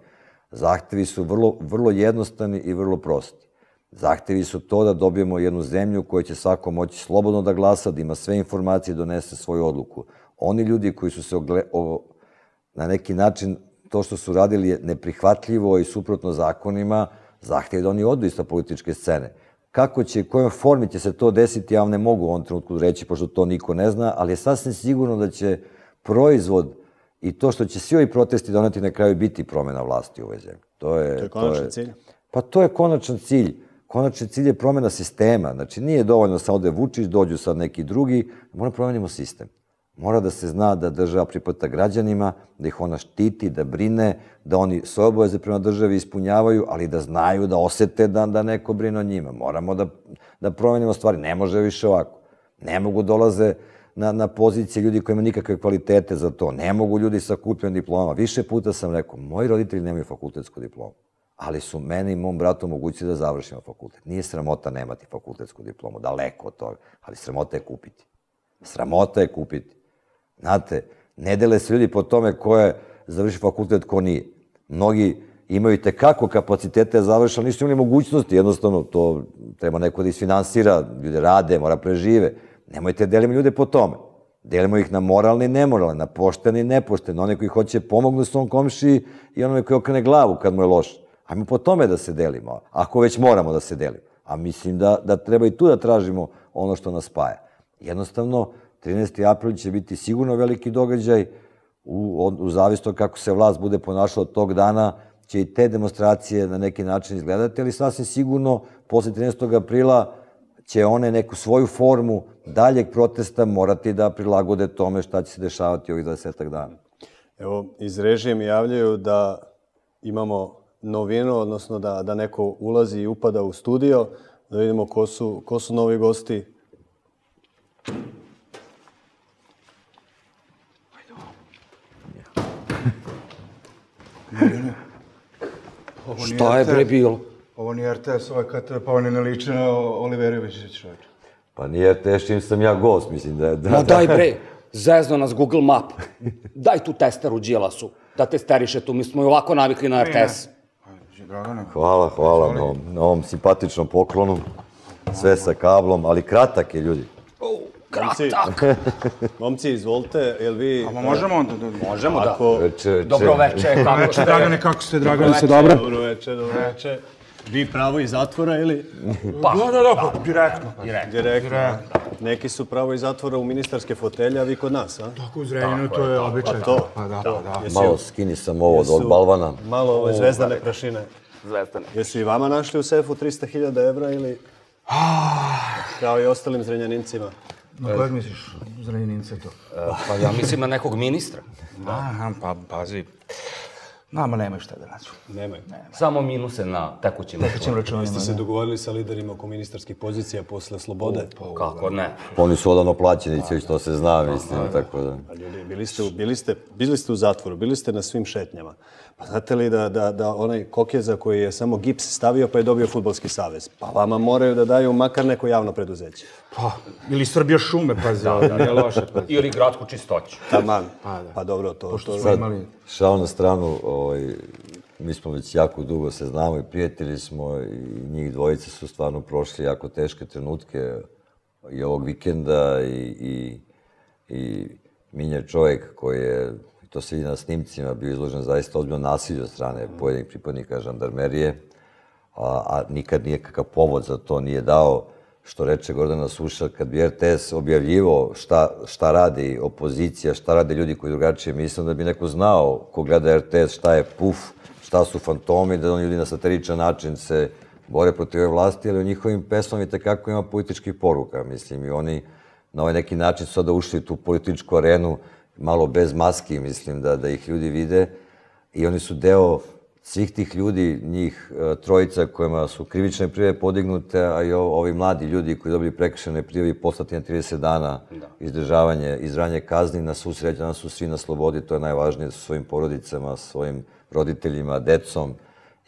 Zahtevi su vrlo, vrlo jednostavni i vrlo prosti. Zahtevi su to da dobijemo jednu zemlju koja će svako moći slobodno da glasa, da ima sve informacije i donese svoju odluku oni ljudi koji su se ogle, o, na neki način to što su radili je neprihvatljivo i suprotno zakonima, zahtije da oni odu iz političke scene. Kako će, kojom formi će se to desiti, ja vam ne mogu u ovom trenutku reći, pošto to niko ne zna, ali je sasvim sigurno da će proizvod i to što će svi ovi protesti doneti na kraju biti promena vlasti u ovoj zemlji. To je, to je konačan to je, cilj? Pa to je konačan cilj. Konačni cilj je promena sistema. Znači, nije dovoljno samo da Vučić, dođu sad neki drugi, moramo da promenimo sistem. Mora da se zna da država pripada građanima, da ih ona štiti, da brine, da oni svoje obaveze prema državi ispunjavaju, ali da znaju, da osete da, da neko brine o njima. Moramo da, da promenimo stvari. Ne može više ovako. Ne mogu dolaze na, na pozicije ljudi koji imaju nikakve kvalitete za to. Ne mogu ljudi sa kupljenim diplomama. Više puta sam rekao, moji roditelji nemaju fakultetsku diplomu, ali su meni i mom bratu omogućili da završimo fakultet. Nije sramota nemati fakultetsku diplomu, daleko od toga, ali sramota je kupiti. Sramota je kupiti. Znate, ne dele se ljudi po tome ko je završio fakultet, ko nije. Mnogi imaju te kako kapacitete da završi, ali nisu imali mogućnosti, jednostavno to treba neko da isfinansira, ljude rade, mora prežive. Nemojte da delimo ljude po tome. Delimo ih na moralne i nemoralne, na poštene i nepoštene, one koji hoće pomognu svom komšiji i onome koji okrene glavu kad mu je loše. Ajmo po tome da se delimo, ako već moramo da se delimo. A mislim da, da treba i tu da tražimo ono što nas spaja. Jednostavno, 13. april će biti sigurno veliki događaj, u, u zavisno kako se vlast bude ponašala tog dana, će i te demonstracije na neki način izgledati, ali sasvim sigurno posle 13. aprila će one neku svoju formu daljeg protesta morati da prilagode tome šta će se dešavati ovih 20 dana. Evo, iz režije mi javljaju da imamo novinu, odnosno da, da neko ulazi i upada u studio, da vidimo ko su, ko su novi gosti Šta je bre bilo? Ovo nije RTS, ovo je kad pa on ne liči na Oliverović čovječ. Pa nije RTS čim sam ja gost, mislim da je... Da, Ma daj bre, [laughs] zezno nas Google Map. Daj tu testeru Đilasu, da testeriše tu, mi smo i ovako navikli na RTS. Hvala, hvala na ovom, na ovom simpatičnom poklonu. Sve sa kablom, ali kratak je ljudi. Kratak. [laughs] Momci, izvolite, jel vi... A možemo onda da... Možemo da. Ako... Veče, Dobro veče, [laughs] kako ste? Dragane, kako ste, Dragane, ste dobro? Dobro veče, dobro veče. Vi pravo iz zatvora ili? Pa, da, da, da, pa, direktno. Direktno. Direktno. Neki su pravo iz zatvora u ministarske fotelje, a vi kod nas, a? Tako, u Zrenjinu, to je običaj. Pa to? Pa da, pa da. Jesu, malo skini sam ovo od balvana. Malo ove zvezdane prašine. Zvezdane. Jesu i vama našli u sefu 300.000 evra ili... Kao i ostalim zrenjanincima? Na kojeg misliš, Zrenjanince to? Pa ja mislim na nekog ministra. Aha, pa pazi. Nama nemaju šta da nađu. Nemaju. Samo minuse na tekućim Tekućim računima. računima. Ste se dogovorili sa liderima oko ministarskih pozicija posle Slobode? Kako ne? Oni su odavno plaćeni, već to se zna, mislim, tako da... Pa ljudi, bili ste, u- bili, ste, bili ste u zatvoru, bili ste na svim šetnjama. Pa znate li da, da, da onaj Kokeza koji je samo gips stavio pa je dobio futbolski savez? Pa vama moraju da daju makar neko javno preduzeće. Pa, ili Srbija šume, pazi, da, nije loše, pazi. Ili gradsku čistoću. Taman. Pa, da. Pa dobro, to, Pošto to, Sad, imali... šao na stranu, ovaj, mi smo već jako dugo se znamo i prijatelji smo i njih dvojica su stvarno prošli jako teške trenutke i ovog vikenda i, i, i Minja je čovjek koji je, to se vidi na snimcima, bio izložen zaista ozbiljno nasilju od strane pojedinih pripadnika žandarmerije, a, a nikad nije kakav povod za to nije dao. Što reče Gordana Suša, kad bi RTS objavljivo šta, šta radi opozicija, šta rade ljudi koji drugačije misle, da bi neko znao ko gleda RTS šta je puf, šta su fantomi, da oni ljudi na satiričan način se bore protiv ove vlasti, ali u njihovim pesmama i tekako ima političkih poruka, mislim, i oni na ovaj neki način su sada ušli u tu političku arenu, malo bez maski, mislim, da, da ih ljudi vide, i oni su deo svih tih ljudi, njih e, trojica kojima su krivične prijeve podignute, a i ovi mladi ljudi koji dobili prekršene prijeve i poslati na 30 dana izdržavanje, izranje kazni, na svu sreću, danas su svi na slobodi, to je najvažnije sa svojim porodicama, svojim roditeljima, decom,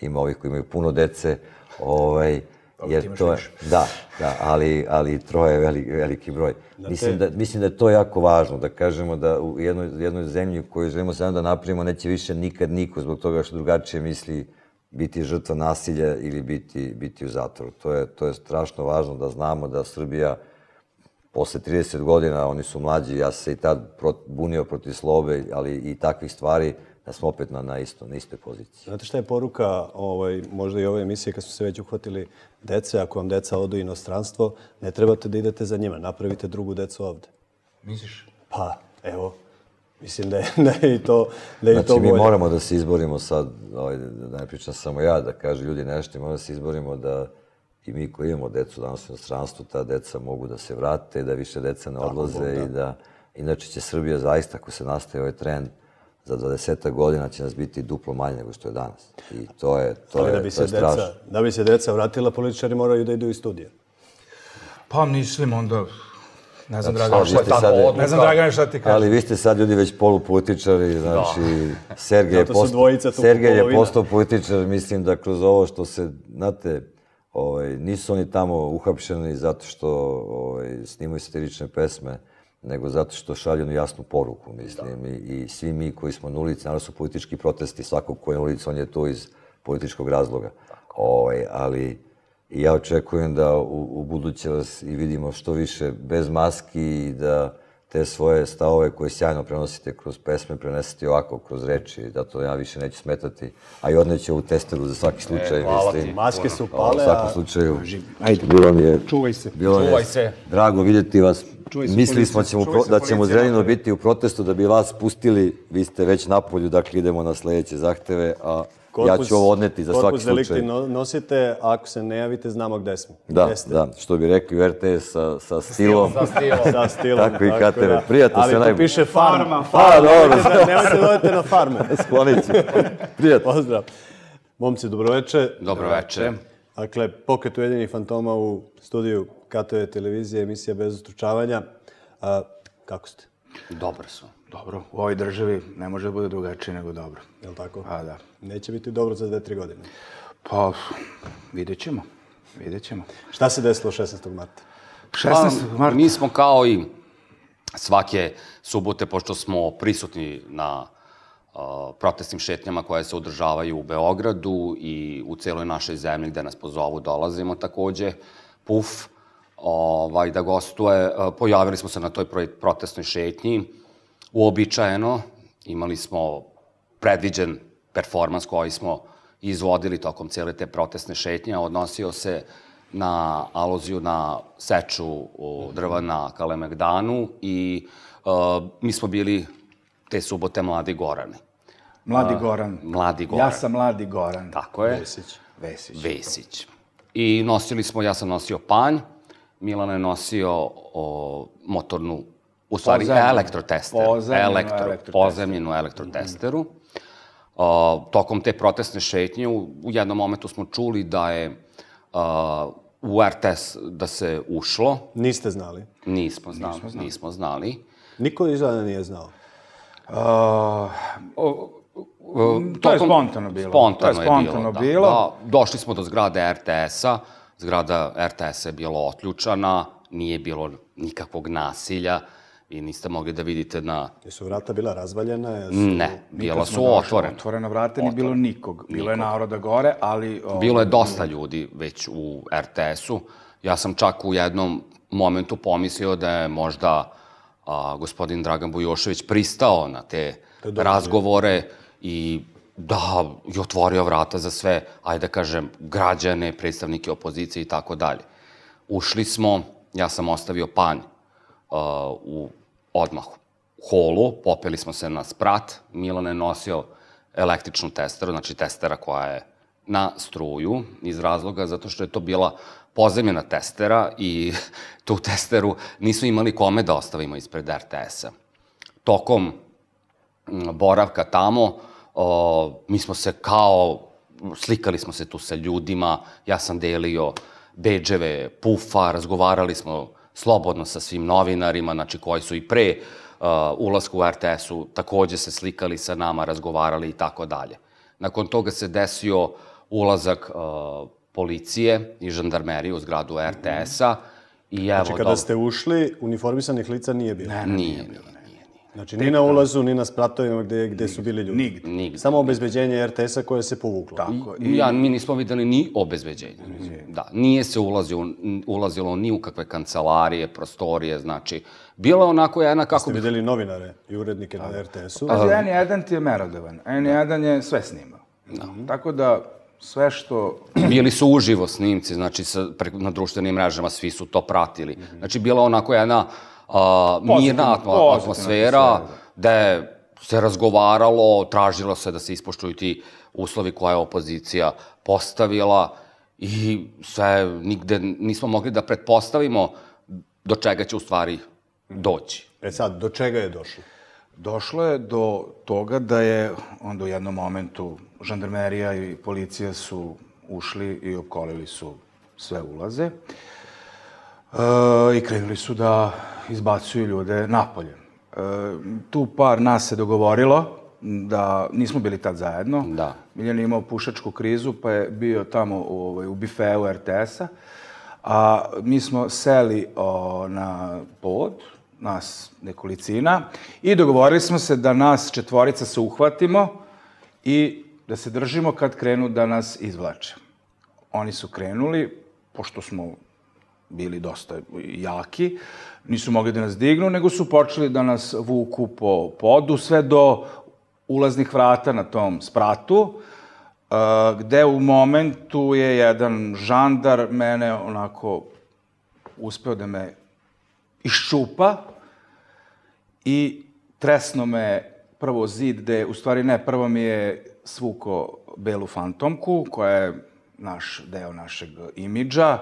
ima ovih koji imaju puno dece, ovaj, jer to je, da, da, ali, ali troje je veli, veliki broj. Mislim da, mislim da je to jako važno, da kažemo da u jednoj, jednoj zemlji u kojoj želimo sad da napravimo neće više nikad niko zbog toga što drugačije misli biti žrtva nasilja ili biti, biti u zatvoru. To je, to je strašno važno da znamo da Srbija posle 30 godina, oni su mlađi, ja se i tad bunio protiv slobe, ali i takvih stvari, da smo opet na, na, isto, na istoj poziciji. Znate šta je poruka ovaj, možda i ove emisije kad smo se već uhvatili dece, ako vam deca odu u inostranstvo, ne trebate da idete za njima, napravite drugu decu ovde. Misliš? Pa, evo, mislim da je, da je i to, da je i to Znači, mi bolje. moramo da se izborimo sad, ovaj, da ne pričam samo ja, da kaže ljudi nešto, moramo da se izborimo da i mi koji imamo decu danas u inostranstvu, ta deca mogu da se vrate, da više deca ne odlaze i da, inače će Srbija zaista, ako se nastaje ovaj trend, za 20 godina će nas biti duplo manje nego što je danas. I to je, to Ali je, da bi, to se je strašno. deca, da bi se deca vratila, političari moraju da idu iz studija. Pa mislim onda... Ne znam, Dragane, vi šta ste ti... sad- Ne znam, Dragane, šta ti kažeš. Ali vi ste sad ljudi već polupolitičari, znači Sergej je, Sergej je postao političar, mislim da kroz ovo što se, znate, ovaj, nisu oni tamo uhapšeni zato što ovaj, snimaju satirične pesme, nego zato što šalju jednu jasnu poruku, mislim. I, I svi mi koji smo na ulici, naravno su politički protesti, svakog ko je na ulici, on je tu iz političkog razloga. Ovaj, ali ja očekujem da u, u buduće vas i vidimo što više bez maski i da te svoje stavove koje sjajno prenosite kroz pesme, prenesete ovako kroz reči, zato ja više neću smetati, a i odneću ovu testeru za svaki slučaj, hvala mislim. ti. Maske su U pale, svakom a slučaju, Ajde. bilo mi je, Čuvaj se. bilo je Čuvaj se. drago vidjeti vas. Čuvaj se, Mislili smo ćemo, pro- da ćemo Zrenjino napolje. biti u protestu da bi vas pustili, vi ste već na polju, dakle idemo na sledeće zahteve, a ja ću ovo odneti za svaki korpus delikti slučaj. no- nosite, ako se ne javite, znamo gde smo. Da, Gde ste. da, što bi rekli u RTS sa, sa stilom. Sa stilom. Sa stilom. Tako i KTV. da. Prijatno, Ali tu najbolje. piše farma. Farma, Pa, dobro, Nemojte da, nemojte da odete na farmu. [laughs] sklonit ću. Prijatno. Pozdrav. Momci, dobroveče. Dobro večer. Dakle, pokret Ujedinih fantoma u studiju KTV televizije, emisija bez ustručavanja. A, kako ste? Dobro su. Dobro, u ovoj državi ne može da bude drugačije nego dobro. Je li tako? A da. Neće biti dobro za dve, tri godine. Pa, vidjet ćemo. Vidjet ćemo. Šta se desilo 16. marta? 16. marta. Mi smo kao i svake subote, pošto smo prisutni na protestnim šetnjama koje se održavaju u Beogradu i u celoj našoj zemlji gde nas pozovu, dolazimo takođe. PUF, ovaj, da gostuje. Pojavili smo se na toj pro- protestnoj šetnji. Uobičajeno imali smo predviđen performans koji smo izvodili tokom cele te protestne šetnje, a odnosio se na aluziju na seču u drva na Kalemegdanu i uh, mi smo bili te subote mladi Gorani. Mladi Goran. Mladi Goran. Ja sam mladi Goran. Tako je. Vesić. Vesić. Vesić. I nosili smo, ja sam nosio panj, Milan je nosio o, motornu, u stvari Pozemljenu. elektrotester. Pozemljenu elektro, elektrotesteru. Pozemljenu elektrotesteru. a, tokom te protestne šetnje, u, u jednom momentu smo čuli da je a, u RTS da se ušlo. Niste znali? Nismo znali. Nismo znali. Nismo znali. Niko izgleda nije znao. Uh, o, o, to je spontano bilo. Spontano, to je spontano je bilo. bilo. Da, da, došli smo do zgrade RTS-a, zgrada RTS-a je bila otključana, nije bilo nikakvog nasilja, vi niste mogli da vidite na... Jesu vrata bila razvaljena? Jesu... Ne, bila su otvorena. Otvorena vrata, nije bilo nikog. Bilo je naroda gore, ali... O... Bilo je dosta ljudi već u RTS-u. Ja sam čak u jednom momentu pomislio da je možda a, gospodin Dragan Bujošević pristao na te razgovore i da, i otvorio vrata za sve, ajde da kažem, građane, predstavnike opozicije i tako dalje. Ušli smo, ja sam ostavio panj uh, u odmah u holu, popeli smo se na sprat, Milan je nosio električnu testeru, znači testera koja je na struju, iz razloga zato što je to bila pozemljena testera i [laughs] tu testeru nisu imali kome da ostavimo ispred RTS-a. Tokom boravka tamo, o, mi smo se kao, slikali smo se tu sa ljudima, ja sam delio beđeve, pufa, razgovarali smo slobodno sa svim novinarima, znači koji su i pre uh, ulazka u RTS-u takođe se slikali sa nama, razgovarali i tako dalje. Nakon toga se desio ulazak uh, policije i žandarmerije u zgradu RTS-a i evo... Znači, kada ste ušli, uniformisanih lica nije bilo? Ne, nije, nije. Znači, ni na ulazu, ni na spratovima gde, gde su bili ljudi. Nigde. Nigde. Samo obezbeđenje RTS-a koje se povuklo. Tako. I... Ja, mi nismo videli ni obezbeđenje. Da, nije se ulazilo, ulazilo ni u kakve kancelarije, prostorije, znači, bila je onako jedna kako... Ste videli novinare i urednike na RTS-u? Pazi, N1 ti je merodavan. N1 je sve snimao. Da. Tako da, sve što... [clears throat] Bili su uživo snimci, znači sa, pre, na društvenim mrežama svi su to pratili. Znači, bila onako jedna a, mirna atmo, atmosfera, da je se razgovaralo, tražilo se da se ispoštuju ti uslovi koje je opozicija postavila i sve, nigde nismo mogli da pretpostavimo do čega će u stvari doći. E sad, do čega je došlo? Došlo je do toga da je onda u jednom momentu žandarmerija i policija su ušli i opkolili su sve ulaze e, i krenuli su da izbacuju ljude napolje. E, tu par nas se dogovorilo da nismo bili tad zajedno. Da. Miljan je imao pušačku krizu, pa je bio tamo u, ovaj, u bifeu RTS-a. A mi smo seli o, na pod, nas nekolicina, i dogovorili smo se da nas četvorica se uhvatimo i da se držimo kad krenu da nas izvlače. Oni su krenuli, pošto smo bili dosta jaki, nisu mogli da nas dignu, nego su počeli da nas vuku po podu sve do ulaznih vrata na tom spratu, gde u momentu je jedan žandar mene onako uspeo da me iščupa i tresno me prvo zid gde, u stvari ne, prvo mi je svuko belu fantomku, koja je naš deo našeg imidža,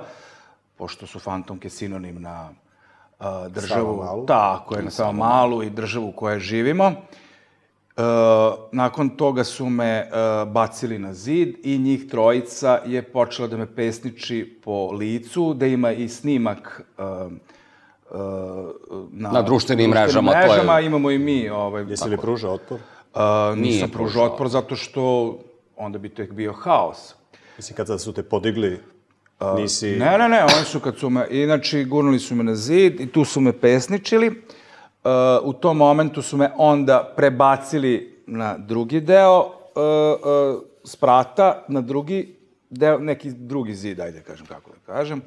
pošto su fantomke sinonim na uh, državu, malu. tako je, na samo malu i državu u kojoj živimo. Uh, nakon toga su me uh, bacili na zid i njih trojica je počela da me pesniči po licu, da ima i snimak uh, uh, na, na društvenim mrežama. mrežama. To je... Imamo i mi. Ovaj, Jesi li pružao otpor? Uh, nisam pružao otpor zato što onda bi tek bio haos. Mislim, kada su te podigli, nisi... Ne, ne, ne, oni su kad su me, inače, gurnuli su me na zid i tu su me pesničili. Uh, u tom momentu su me onda prebacili na drugi deo uh, uh, sprata, na drugi deo, neki drugi zid, ajde kažem kako da kažem,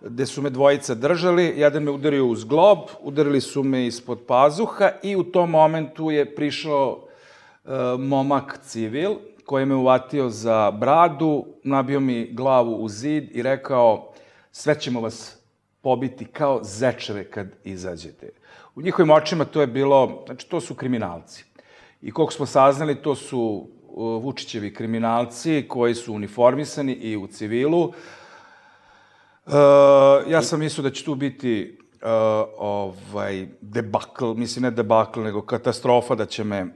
gde su me dvojica držali, jedan me udario uz glob, udarili su me ispod pazuha i u tom momentu je prišao uh, momak civil, koji me uvatio za bradu, nabio mi glavu u zid i rekao sve ćemo vas pobiti kao zečeve kad izađete. U njihovim očima to je bilo, znači to su kriminalci. I koliko smo saznali, to su uh, Vučićevi kriminalci koji su uniformisani i u civilu. Uh, ja sam mislio da će tu biti uh, ovaj debakl, mislim ne debakl, nego katastrofa da će me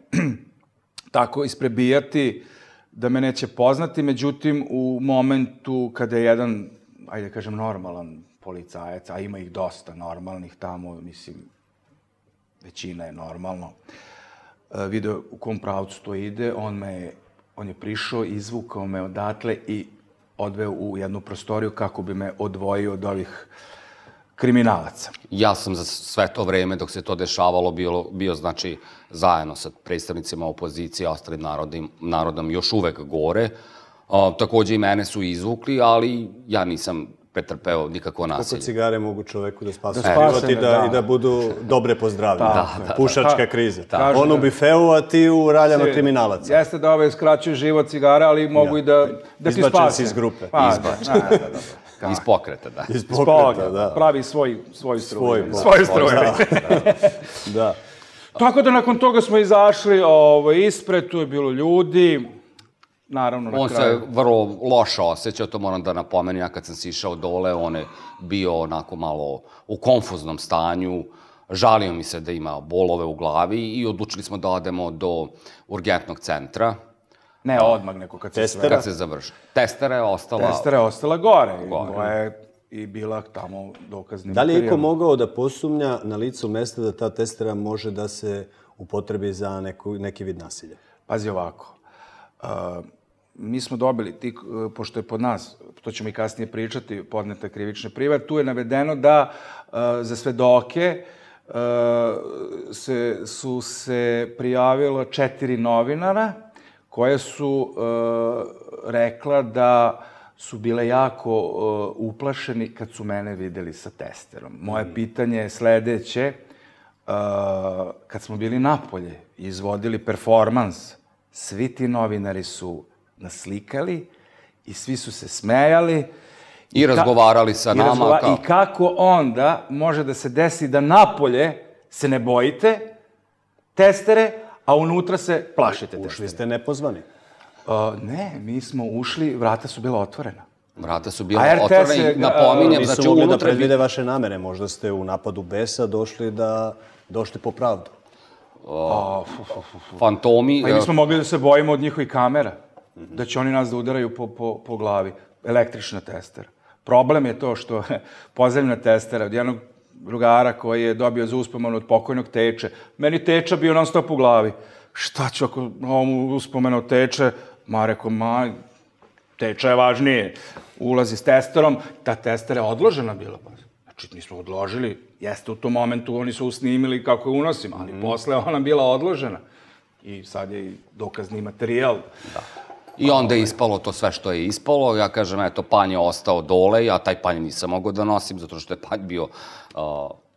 [clears throat] tako isprebijati da me neće poznati, međutim u momentu kada je jedan, ajde da kažem, normalan policajac, a ima ih dosta normalnih tamo, mislim, većina je normalno, e, video u kom pravcu to ide, on me je, on je prišao, izvukao me odatle i odveo u jednu prostoriju kako bi me odvojio od ovih kriminalaca. Ja sam za sve to vreme dok se to dešavalo bio, bio znači zajedno sa predstavnicima opozicije, ostalim narodim, narodom još uvek gore. A, takođe i mene su izvukli, ali ja nisam pretrpeo nikakvo Koliko nasilje. cigare mogu čoveku da spasu Da život spase i me, da, da. i da budu dobre pozdravljene. Da, da, da. Pušačka Da. kriza. Kažu On u da- bifeu, a ti u raljama kriminalaca. Jeste da ove skraćuju život cigara, ali mogu Ja. i da, da ti Izbačen spase. si iz grupe. Pa, Izbačen. Da, da, da, da. Iz pokreta, da. Iz Iz pokreta, pokreta, da. pravi svoj, svoj struju. Svoj pokret. Svoju struju. Da. Tako da nakon toga smo izašli ovaj, ispred, tu je bilo ljudi, naravno na On kraju. se vrlo loše osjećao, to moram da napomenem, ja kad sam sišao dole, on je bio onako malo u konfuznom stanju, žalio mi se da ima bolove u glavi i odlučili smo da odemo do urgentnog centra Ne odmah, neko kad se Testera? sve... kad se završi. Testera je ostala... Testera je ostala gore. Gore. Gore. je i bila tamo dokazni Da li je iko mogao da posumnja na licu mesta da ta testera može da se upotrebi za neku, neki vid nasilja? Pazi ovako. Uh, mi smo dobili, ti, uh, pošto je pod nas, to ćemo i kasnije pričati, podnete krivične prijeve, tu je navedeno da uh, za svedoke uh, se, su se prijavilo četiri novinara koje su uh, rekla da su bile jako uh, uplašeni kad su mene videli sa testerom. Moje pitanje je sledeće. Uh, kad smo bili napolje i izvodili performans, svi ti novinari su naslikali i svi su se smejali. I razgovarali sa i nama razgova- kao- I kako onda može da se desi da napolje se ne bojite testere, a unutra se plašite Ušli testere? ste nepozvani. Uh, ne, mi smo ušli, vrata su bila otvorena. Vrata su bila otvorena i napominjem, Nisu znači mogli da unutra je predvide bi... vaše namere. Možda ste u napadu besa došli da došli po pravdu. Fu. fantomi... Pa i mi smo mogli da se bojimo od njihovih kamera, da će oni nas da udaraju po, po, po glavi. Električna testera. Problem je to što [laughs] pozemna testera od jednog drugara koji je dobio za uspomenu od pokojnog teče. Meni teča bio non stop u glavi. Šta ću ako ovom uspomenu teče? Ma rekao, ma, teča je važnije. Ulazi s testerom, ta testera je odložena bila. Pa. Znači, mi smo odložili, jeste u tom momentu, oni su snimili kako je unosimo, ali posle ona bila odložena. I sad je i dokazni materijal. Da. I onda je ispalo to sve što je ispalo. Ja kažem, eto, panj je ostao dole, ja taj panj nisam mogao da nosim, zato što je panj bio uh,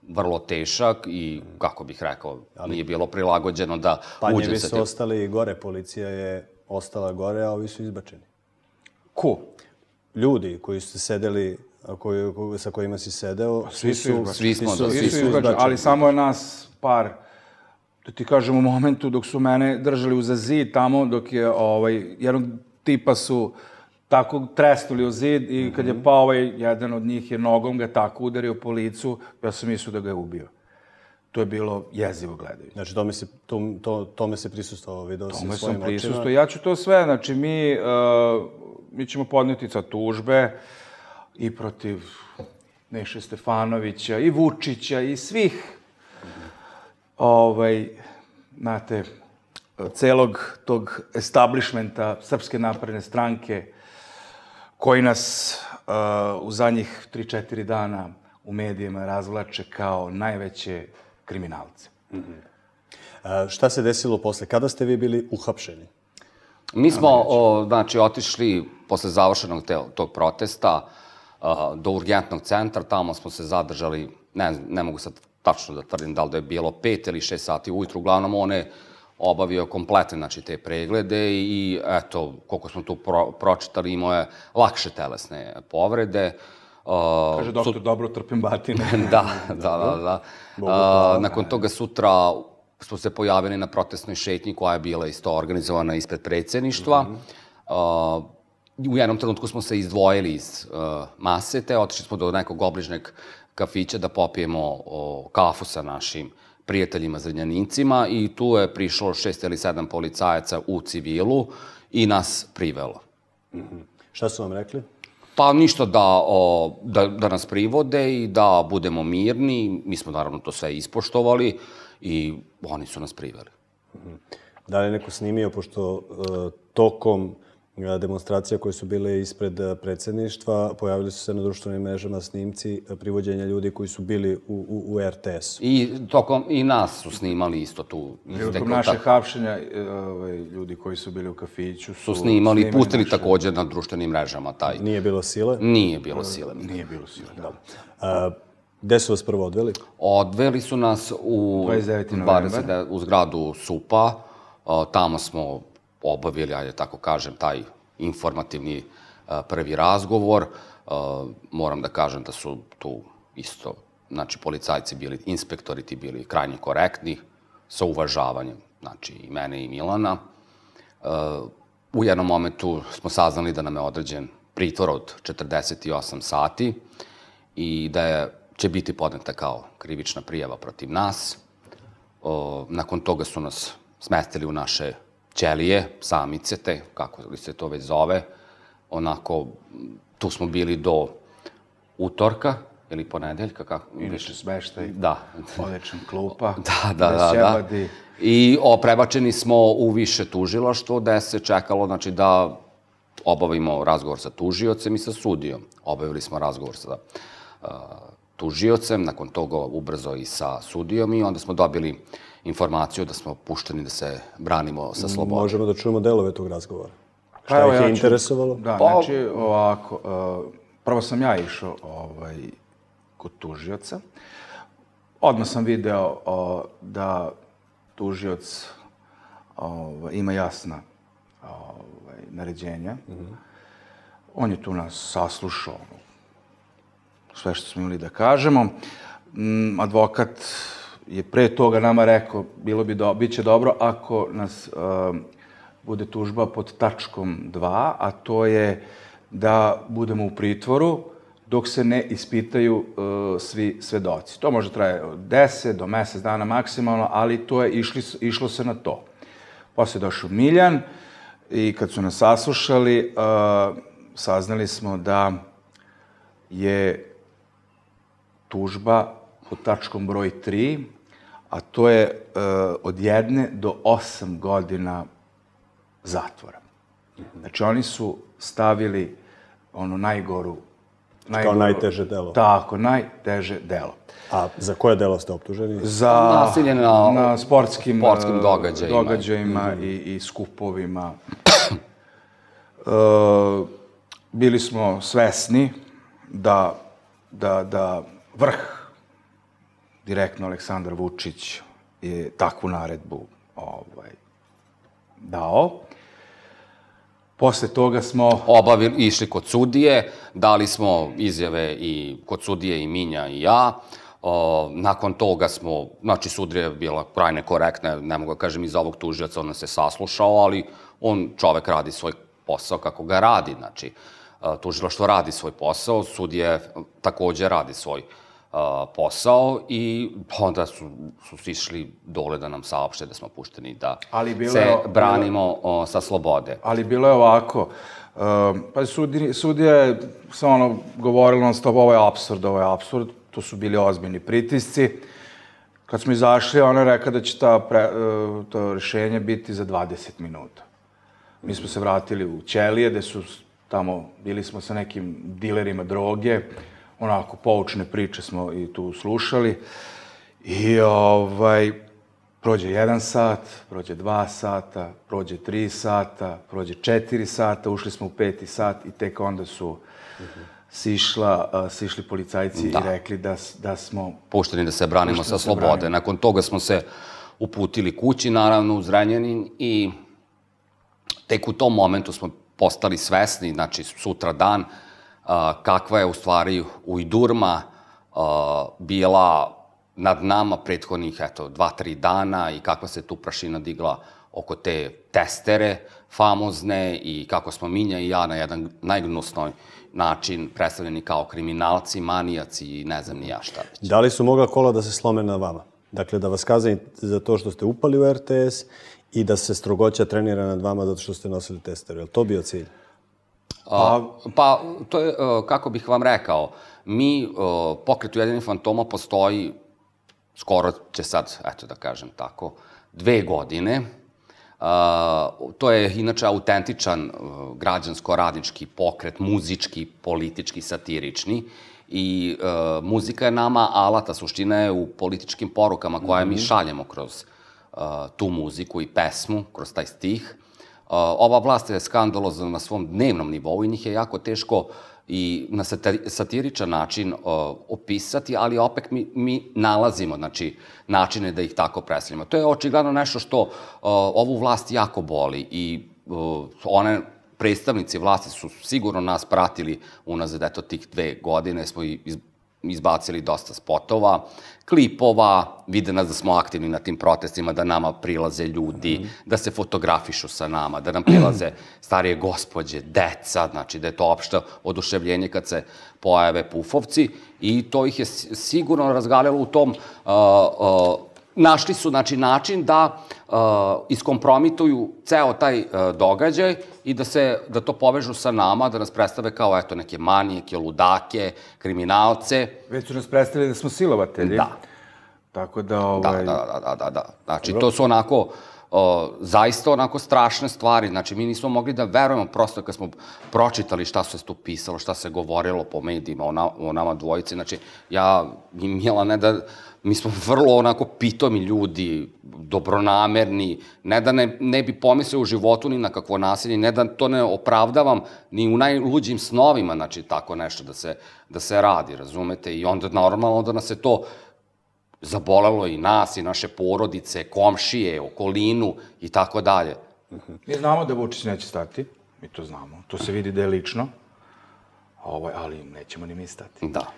vrlo tešak i, kako bih rekao, nije bilo prilagođeno da Panjevi uđem sa su ostali i gore. Policija je ostala gore, a ovi su izbačeni. Ko? Ljudi koji su sedeli, koji, ko- sa kojima si sedeo, Pa svi su. Svi smo, da, Svi svi su su izbačeni, ali samo je nas par, da ti kažem, u momentu dok su mene držali uza zid tamo, dok je ovaj, jednog tipa su tako tresnuli u zid i kad je pao ovaj, jedan od njih je nogom ga tako udario po licu, ja sam mislio da ga je ubio. To je bilo jezivo gledajući. Znači, tome se, to, to, tome se prisustvovao, video si Tome svojim sam očima. prisustuo. Ja ću to sve, znači mi, uh, mi ćemo podneti sad tužbe i protiv Neše Stefanovića i Vučića i svih ovaj, znate, celog tog establishmenta Srpske napredne stranke koji nas uh, u zadnjih 3-4 dana u medijima razvlače kao najveće kriminalce. A, šta se desilo posle? Kada ste vi bili uhapšeni? Mi smo, o, znači, otišli posle završenog te, tog protesta a, do urgentnog centra, tamo smo se zadržali, ne, ne mogu sad tačno da tvrdim da li da je bilo pet ili šest sati ujutru, uglavnom on je obavio kompletne, znači, te preglede i, eto, koliko smo tu pro, pročitali, imao je lakše telesne povrede. A, Kaže doktor, dobro trpim batine. [laughs] da, da, da, da. A, nakon toga sutra smo se pojavili na protestnoj šetnji koja je bila isto organizovana ispred predsedništva. Mm -hmm. u jednom trenutku smo se izdvojili iz uh, mase, te otišli smo do nekog obližnjeg kafića da popijemo o, kafu sa našim prijateljima Zrenjanincima i tu je prišlo šest ili sedam policajaca u civilu i nas privelo. Šta su vam rekli? Pa ništa da, o, da, da nas privode i da budemo mirni. Mi smo naravno to sve ispoštovali i oni su nas priveli. Da li je neko snimio, pošto e, tokom demonstracija koje su bile ispred e, predsjedništva, pojavili su se na društvenim mrežama snimci e, privođenja ljudi koji su bili u, u, u RTS-u. I tokom i nas su snimali isto tu. Prilikom naše tako- hapšenja, e, ovaj, ljudi koji su bili u kafiću su, su snimali i pustili naše- također na društvenim mrežama taj. Nije bilo sile. Nije bilo sile. Nije bilo sile, da. A, gde su vas prvo odveli? Odveli su nas u 29. novembar. 20 u zgradu SUPA. Tamo smo obavili, ajde tako kažem, taj informativni a, prvi razgovor. A, Moram da kažem da su tu isto, znači policajci bili, inspektori ti bili krajnje korektni, sa uvažavanjem, znači i mene i Milana. U jednom momentu smo saznali da nam je određen pritvor od 48 sati i da je, će biti podneta kao krivična prijava protiv nas. O, nakon toga su nas smestili u naše ćelije, samice te, kako li se to već zove. Onako, tu smo bili do utorka ili ponedeljka, kako? Inače smeštaj, Da. odličan klupa, [laughs] Da, da, da, da. I o, prebačeni smo u više tužilaštvo, gde se čekalo znači, da obavimo razgovor sa tužiocem i sa sudijom. Obavili smo razgovor sa uh, tužiocem, nakon toga ubrzo i sa sudijom i onda smo dobili informaciju da smo pušteni da se branimo sa slobodom. Možemo da čujemo delove tog razgovora. Pa Šta evo, ih je ja ću- interesovalo? Da, Pa- znači ovako, uh, prvo sam ja išao ovaj, kod tužioca. Odmah sam video o, da tužioc ovaj, ima jasna ovaj, naređenja. On je tu nas saslušao, sve što smo imali da kažemo. Mm, advokat je pre toga nama rekao, bilo bi do, bit će dobro ako nas um, bude tužba pod tačkom 2, a to je da budemo u pritvoru dok se ne ispitaju uh, svi svedoci. To može traje od 10 do mesec dana maksimalno, ali to je išli, išlo se na to. Posle došao Miljan i kad su nas saslušali, uh, saznali smo da je tužba pod tačkom broj 3, a to je uh, od jedne do osam godina zatvora. Znači, oni su stavili ono najgoru... najgoru najteže delo. Tako, najteže delo. A za koje delo ste optuženi? Za Nasilje na- na sportskim, sportskim eh, događajima. događajima i, i skupovima. E, bili smo svesni da, da, da vrh, direktno Aleksandar Vučić, je takvu naredbu ovaj, dao. Posle toga smo obavili, išli kod sudije, dali smo izjave i kod sudije i Minja i ja. O, nakon toga smo, znači sudija je bila krajne korektna, ne mogu da kažem iz ovog tužioca, on je saslušao, ali on čovek radi svoj posao kako ga radi, znači a, tužilaštvo radi svoj posao, sudije takođe radi svoj a, posao i onda su, su sišli dole da nam saopšte da smo pušteni da Ali bilo se je- branimo o, sa slobode. Ali bilo je ovako, um, pa sudi, sudija je samo ono govorila non stop, ovo je absurd, ovo je absurd, to su bili ozbiljni pritisci. Kad smo izašli, ona je rekla da će ta pre, uh, to rešenje biti za 20 minuta. Mi smo se vratili u Ćelije, gde su tamo, bili smo sa nekim dilerima droge, onako poučne priče smo i tu slušali. I ovaj, prođe jedan sat, prođe dva sata, prođe tri sata, prođe četiri sata, ušli smo u peti sat i tek onda su sišla, a, sišli policajci Da. i rekli da, da smo pušteni da se branimo sa da slobode. branimo. Nakon toga smo se uputili kući, naravno, u Zrenjanin i tek u tom momentu smo postali svesni, znači sutra dan, a, kakva je u stvari ujdurma bila nad nama prethodnih, eto, dva, tri dana i kakva se tu prašina digla oko te testere famozne i kako smo Minja i ja na jedan najgnusnoj način predstavljeni kao kriminalci, manijaci i ne znam ni ja šta već. Da li su mogla kola da se slome na vama? Dakle, da vas kazne za to što ste upali u RTS i da se strogoća trenira nad vama zato što ste nosili testeru. Je li to bio cilj? A, pa, to je, uh, kako bih vam rekao, mi, uh, pokret Ujedinjenih fantoma postoji skoro će sad, eto da kažem tako, dve godine. Uh, to je inače autentičan građansko-radnički pokret, muzički, politički, satirični. I uh, muzika je nama alata, suština je u političkim porukama koje mm -hmm. mi šaljemo kroz uh, tu muziku i pesmu, kroz taj stih. Ova vlast je skandalozna na svom dnevnom nivou i njih je jako teško i na satiričan način opisati, ali opet mi, mi nalazimo znači, načine da ih tako predstavljamo. To je očigledno nešto što ovu vlast jako boli i one predstavnici vlasti su sigurno nas pratili unazad, eto, tih dve godine smo iz, izbacili dosta spotova, klipova, vide nas da smo aktivni na tim protestima, da nama prilaze ljudi, mm. da se fotografišu sa nama, da nam prilaze [clears throat] starije gospođe, deca, znači da je to opšte oduševljenje kad se pojave pufovci i to ih je sigurno razgalilo u tom uh, uh, našli su znači, način da uh, iskompromituju ceo taj uh, događaj i da se da to povežu sa nama, da nas predstave kao eto neke manijeke, ludake, kriminalce. Već su nas predstavili da smo silovatelji. Da. Tako da ovaj Da, da, da, da, da. Znači to su onako o, zaista onako strašne stvari. Znači, mi nismo mogli da verujemo prosto kad smo pročitali šta se tu pisalo, šta se govorilo po medijima o, na, o nama dvojici. Znači, ja i Mila ne da mi smo vrlo onako pitomi ljudi, dobronamerni, ne da ne, ne bi pomislio u životu ni na kakvo nasilje, ne da to ne opravdavam ni u najluđim snovima, znači tako nešto da se, da se radi, razumete? I onda normalno da nas se to zabolelo i nas, i naše porodice, komšije, okolinu i tako dalje. Mi znamo da Vučić neće stati, mi to znamo, to se vidi da je lično, ovaj, ali nećemo ni mi stati. Da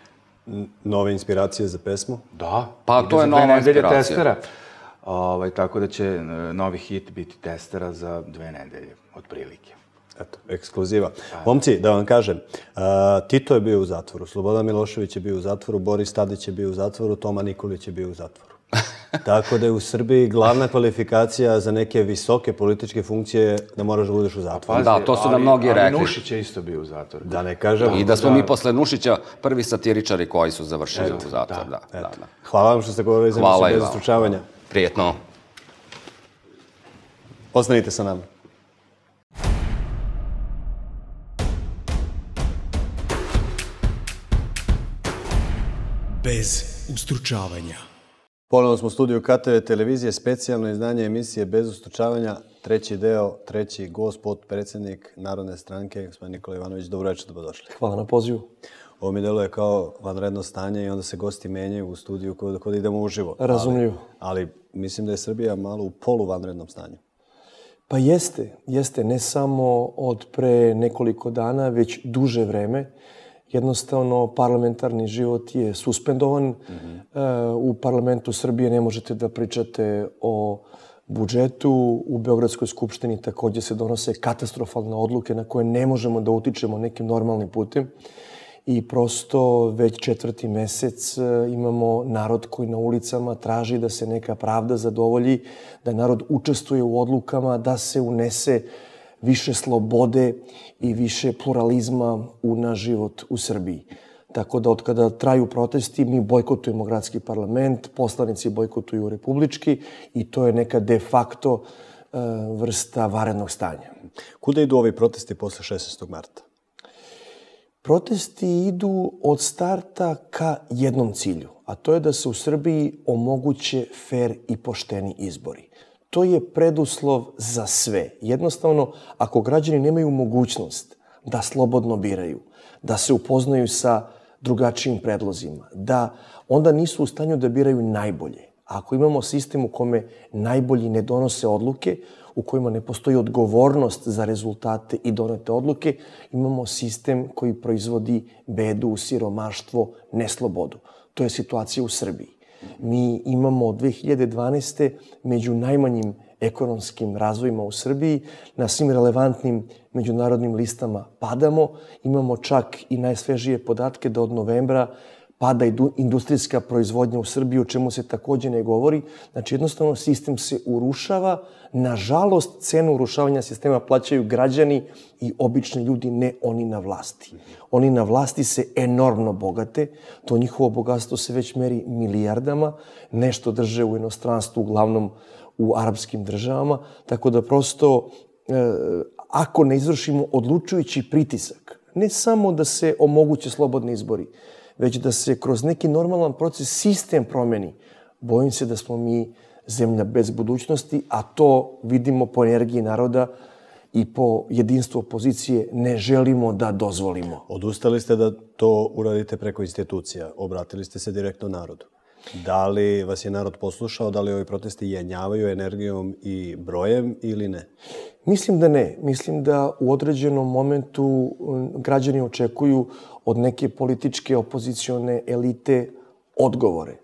nove inspiracije za pesmu? Da. Pa to je nova inspiracija. Testera. Ovaj, tako da će e, novi hit biti testera za dve nedelje, otprilike. Eto, ekskluziva. Momci, da vam kažem, uh, Tito je bio u zatvoru, Slobodan Milošević je bio u zatvoru, Boris Tadić je bio u zatvoru, Toma Nikolić je bio u zatvoru. Tako da je u Srbiji glavna kvalifikacija za neke visoke političke funkcije da moraš da budeš u zatvoru. Pa, da, to su nam mnogi rekli. Ali Nušić je isto bio u zatvoru. Da ne kažem. I da smo da. mi posle Nušića prvi satiričari koji su završili Eto, u zatvoru. Da, da, da, da. Hvala vam što ste govorili za Hvala bez istručavanja. Prijetno. Ostanite sa nama. Bez ustručavanja. Ponovno smo u studiju KTV televizije, specijalno izdanje emisije Bez ustočavanja, treći deo, treći gost, potpredsednik Narodne stranke, gospodin Nikola Ivanović. Dobro večer, dobrodošli. Hvala na pozivu. Ovo mi deluje kao vanredno stanje i onda se gosti menjaju u studiju kod, kod idemo uživo. Razumljivo. Ali, ali mislim da je Srbija malo u polu vanrednom stanju. Pa jeste, jeste. Ne samo od pre nekoliko dana, već duže vreme jednostavno parlamentarni život je suspendovan. Mm -hmm. U parlamentu Srbije ne možete da pričate o budžetu. U Beogradskoj skupštini takođe se donose katastrofalne odluke na koje ne možemo da utičemo nekim normalnim putem. I prosto već četvrti mesec e, imamo narod koji na ulicama traži da se neka pravda zadovolji, da narod učestvuje u odlukama, da se unese uh, više slobode i više pluralizma u naš život u Srbiji. Tako da od kada traju protesti, mi bojkotujemo gradski parlament, poslanici bojkotuju republički i to je neka de facto e, vrsta varednog stanja. Kuda idu ovi protesti posle 16. marta? Protesti idu od starta ka jednom cilju, a to je da se u Srbiji omoguće fair i pošteni izbori to je preduslov za sve. Jednostavno, ako građani nemaju mogućnost da slobodno biraju, da se upoznaju sa drugačijim predlozima, da onda nisu u stanju da biraju najbolje. Ako imamo sistem u kome najbolji ne donose odluke, u kojima ne postoji odgovornost za rezultate i donete odluke, imamo sistem koji proizvodi bedu, siromaštvo, neslobodu. To je situacija u Srbiji. Mi imamo od 2012. među najmanjim ekonomskim razvojima u Srbiji. Na svim relevantnim međunarodnim listama padamo. Imamo čak i najsvežije podatke da od novembra pada industrijska proizvodnja u Srbiji, o čemu se takođe ne govori. Znači, jednostavno, sistem se urušava. Nažalost, cenu urušavanja sistema plaćaju građani i obični ljudi, ne oni na vlasti. Oni na vlasti se enormno bogate. To njihovo bogatstvo se već meri milijardama. Nešto drže u inostranstvu, uglavnom u arapskim državama. Tako da prosto, e, ako ne izvršimo odlučujući pritisak, ne samo da se omoguće slobodni izbori, već da se kroz neki normalan proces sistem promeni, bojim se da smo mi zemlja bez budućnosti, a to vidimo po energiji naroda i po jedinstvu opozicije ne želimo da dozvolimo. Odustali ste da to uradite preko institucija. Obratili ste se direktno narodu. Da li vas je narod poslušao, da li ovi protesti jenjavaju energijom i brojem ili ne? Mislim da ne. Mislim da u određenom momentu m, građani očekuju od neke političke opozicione elite odgovore.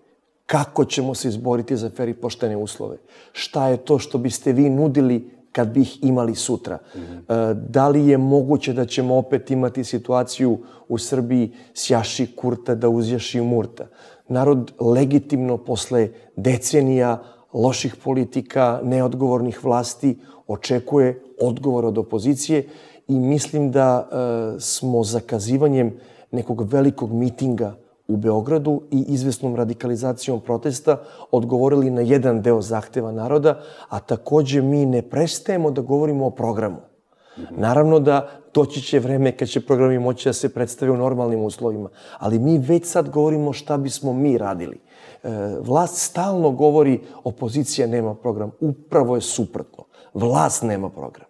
Kako ćemo se izboriti za fer i poštene uslove? Šta je to što biste vi nudili kad bi ih imali sutra? E, Da li je moguće da ćemo opet imati situaciju u Srbiji sjaši kurta da uzjaši murta? Narod legitimno posle decenija loših politika, neodgovornih vlasti, očekuje odgovor od opozicije i mislim da e, smo zakazivanjem nekog velikog mitinga u Beogradu i izvesnom radikalizacijom protesta odgovorili na jedan deo zahteva naroda, a takođe mi ne prestajemo da govorimo o programu. Naravno da doći će vreme kad će programi moći da se predstave u normalnim uslovima, ali mi već sad govorimo šta bismo mi radili. E, vlast stalno govori opozicija nema program. Upravo je suprotno. Vlast nema program.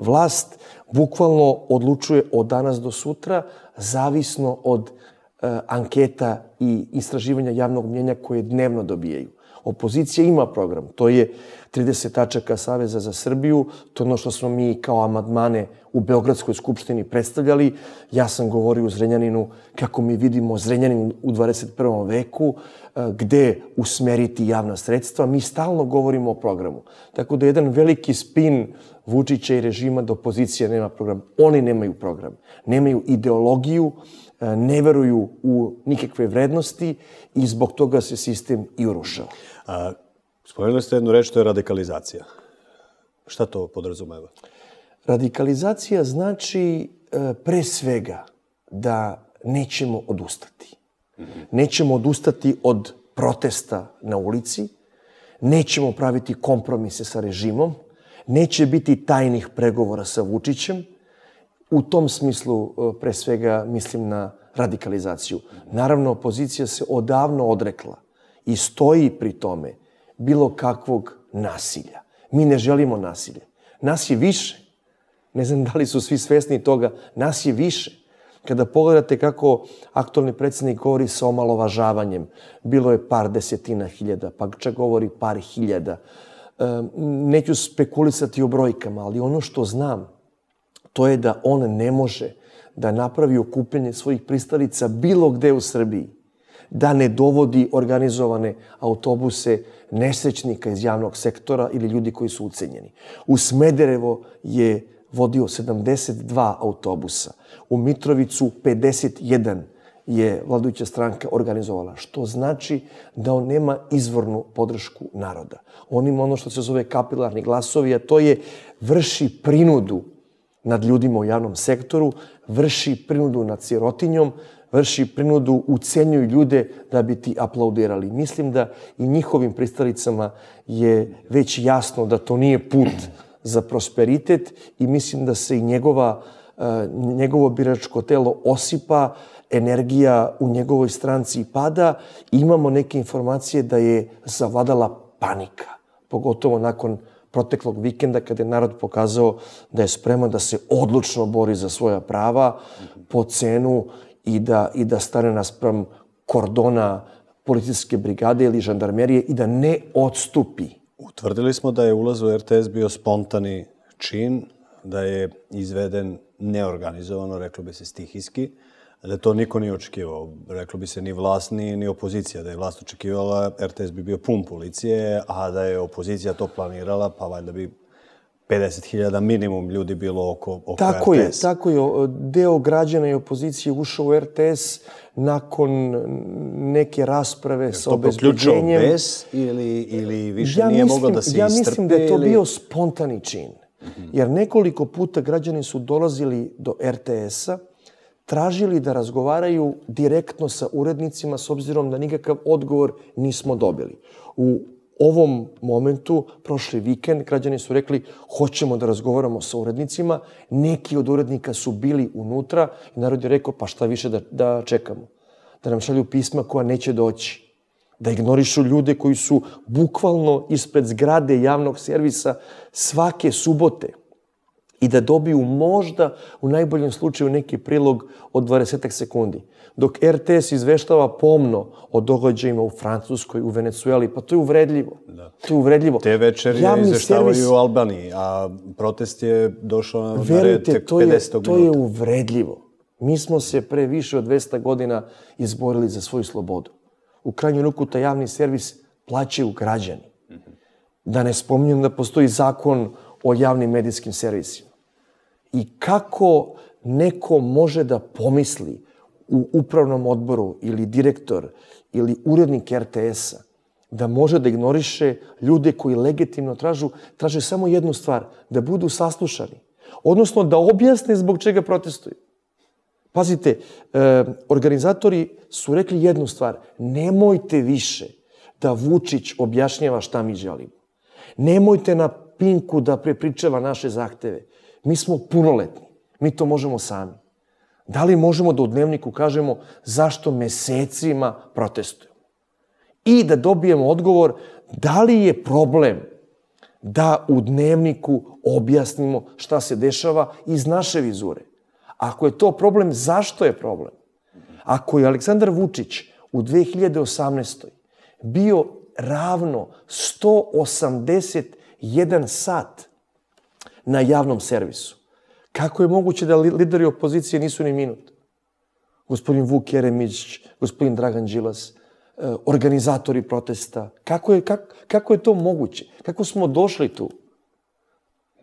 Vlast bukvalno odlučuje od danas do sutra, zavisno od e, anketa i istraživanja javnog mnjenja koje dnevno dobijaju. Opozicija ima program. To je 30 tačaka Saveza za Srbiju. To je ono što smo mi kao amadmane u Beogradskoj skupštini predstavljali. Ja sam govorio u Zrenjaninu kako mi vidimo Zrenjanin u 21. veku, e, gde usmeriti javna sredstva. Mi stalno govorimo o programu. Tako da je jedan veliki spin Vučića i režima da opozicija nema program. Oni nemaju program. Nemaju ideologiju, e, ne veruju u nikakve vrednosti i zbog toga se sistem i urušava. A, spomenuli ste jednu reč, to je radikalizacija. Šta to podrazumeva? Radikalizacija znači e, pre svega da nećemo odustati. Nećemo odustati od protesta na ulici, nećemo praviti kompromise sa režimom, neće biti tajnih pregovora sa Vučićem. U tom smislu, e, pre svega, mislim na radikalizaciju. Naravno, opozicija se odavno odrekla i stoji pri tome bilo kakvog nasilja. Mi ne želimo nasilje. Nas je više. Ne znam da li su svi svesni toga. Nas je više. Kada pogledate kako aktualni predsjednik govori sa omalovažavanjem, bilo je par desetina hiljada, pa čak govori par hiljada. E, neću spekulisati o brojkama, ali ono što znam, to je da on ne može da napravi okupljanje svojih pristalica bilo gde u Srbiji, da ne dovodi organizovane autobuse nesrećnika iz javnog sektora ili ljudi koji su ucenjeni. U Smederevo je vodio 72 autobusa. U Mitrovicu 51 je vladajuća stranka organizovala, što znači da on nema izvornu podršku naroda. On ima ono što se zove kapilarni glasovi, a to je vrši prinudu nad ljudima u javnom sektoru, vrši prinudu nad sirotinjom, vrši prinudu, ucenjuju ljude da bi ti aplaudirali. Mislim da i njihovim pristalicama je već jasno da to nije put za prosperitet i mislim da se i njegova, eh, njegovo biračko telo osipa, energija u njegovoj stranci pada. Imamo neke informacije da je zavladala panika, pogotovo nakon proteklog vikenda kada je narod pokazao da je spreman da se odlučno bori za svoja prava po cenu i da, i da stane naspram kordona policijske brigade ili žandarmerije i da ne odstupi. Utvrdili smo da je ulaz u RTS bio spontani čin, da je izveden neorganizovano, reklo bi se stihijski, da to niko nije očekivao. Reklo bi se ni vlast, ni, ni opozicija. Da je vlast očekivala, RTS bi bio pun policije, a da je opozicija to planirala, pa valjda bi 50.000 minimum ljudi bilo oko, oko Tako RTS. je, tako je. Deo građana i opozicije ušao u RTS nakon neke rasprave sa To poključao obezbeđenjem. bes ili, ili više nije moglo da se ja istrpe? mislim da je to ili... bio spontani čin. Jer nekoliko puta građani su dolazili do RTS-a, tražili da razgovaraju direktno sa urednicima s obzirom da nikakav odgovor nismo dobili. U ovom momentu, prošli vikend, građani su rekli hoćemo da razgovaramo sa urednicima. Neki od urednika su bili unutra i narod je rekao pa šta više da, da čekamo. Da nam šalju pisma koja neće doći da ignorišu ljude koji su bukvalno ispred zgrade javnog servisa svake subote i da dobiju možda u najboljem slučaju neki prilog od 20 sekundi. Dok RTS izveštava pomno o događajima u Francuskoj, u Venecueli, pa to je uvredljivo. Da. To je uvredljivo. Te večeri Javni izveštavaju servis- u Albaniji, a protest je došao na red Verujte, tek to je, 50. to je minuta. uvredljivo. Mi smo se pre više od 200 godina izborili za svoju slobodu. U krajnju ruku taj javni servis plaćaju građani. Da ne spominjem da postoji zakon o javnim medijskim servisima. I kako neko može da pomisli u upravnom odboru ili direktor ili urednik RTS-a da može da ignoriše ljude koji legitimno tražu, traže samo jednu stvar, da budu saslušani. Odnosno da objasne zbog čega protestuju. Pazite, e, organizatori su rekli jednu stvar. Nemojte više da Vučić objašnjava šta mi želimo. Nemojte na Pinku da prepričava naše zahteve. Mi smo punoletni. Mi to možemo sami. Da li možemo da u dnevniku kažemo zašto mesecima protestujemo? I da dobijemo odgovor da li je problem da u dnevniku objasnimo šta se dešava iz naše vizure. Ako je to problem, zašto je problem? Ako je Aleksandar Vučić u 2018. bio ravno 181 sat na javnom servisu, kako je moguće da li- lideri opozicije nisu ni minut? Gospodin Vuk Jeremić, gospodin Dragan Đilas, e, organizatori protesta. Kako je, kako, kako je to moguće? Kako smo došli tu?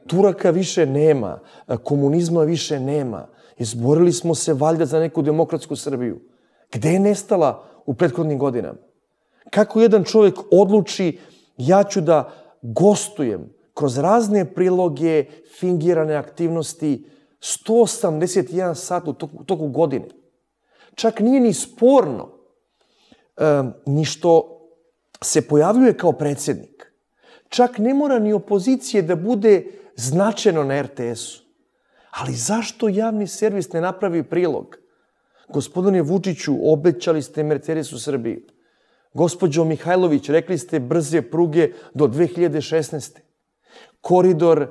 Turaka više nema, e, komunizma više nema. Izborili smo se valjda za neku demokratsku Srbiju. Gde je nestala u prethodnim godinama? Kako jedan čovjek odluči ja ću da gostujem kroz razne priloge, fingirane aktivnosti 181 sat u toku, toku godine. Čak nije ni sporno e, ni što se pojavljuje kao predsjednik. Čak ne mora ni opozicije da bude značajno na RTS-u. Ali zašto javni servis ne napravi prilog? Gospodine Vučiću, obećali ste Mercedes u Srbiji. Gospođo Mihajlović, rekli ste brze pruge do 2016. Koridor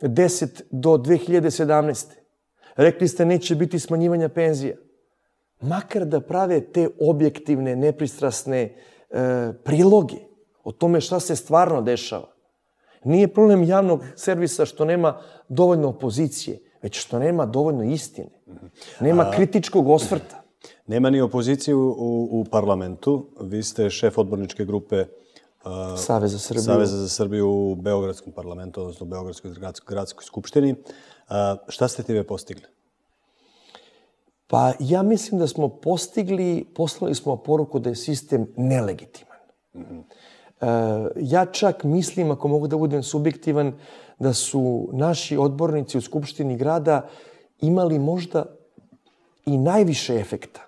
10 do 2017. Rekli ste neće biti smanjivanja penzija. Makar da prave te objektivne, nepristrasne e, priloge o tome šta se stvarno dešava. Nije problem javnog servisa što nema dovoljno opozicije, već što nema dovoljno istine. Nema kritičkog osvrta. [clears throat] Nema ni opozicije u, u, u parlamentu. Vi ste šef odborničke grupe uh, Savez za Srbiju. Saveza za Srbiju u Beogradskom parlamentu, odnosno u Beogradskoj gradskoj, skupštini. Uh, šta ste time postigli? Pa ja mislim da smo postigli, poslali smo poruku da je sistem nelegitiman. E, ja čak mislim, ako mogu da budem subjektivan, da su naši odbornici u Skupštini grada imali možda i najviše efekta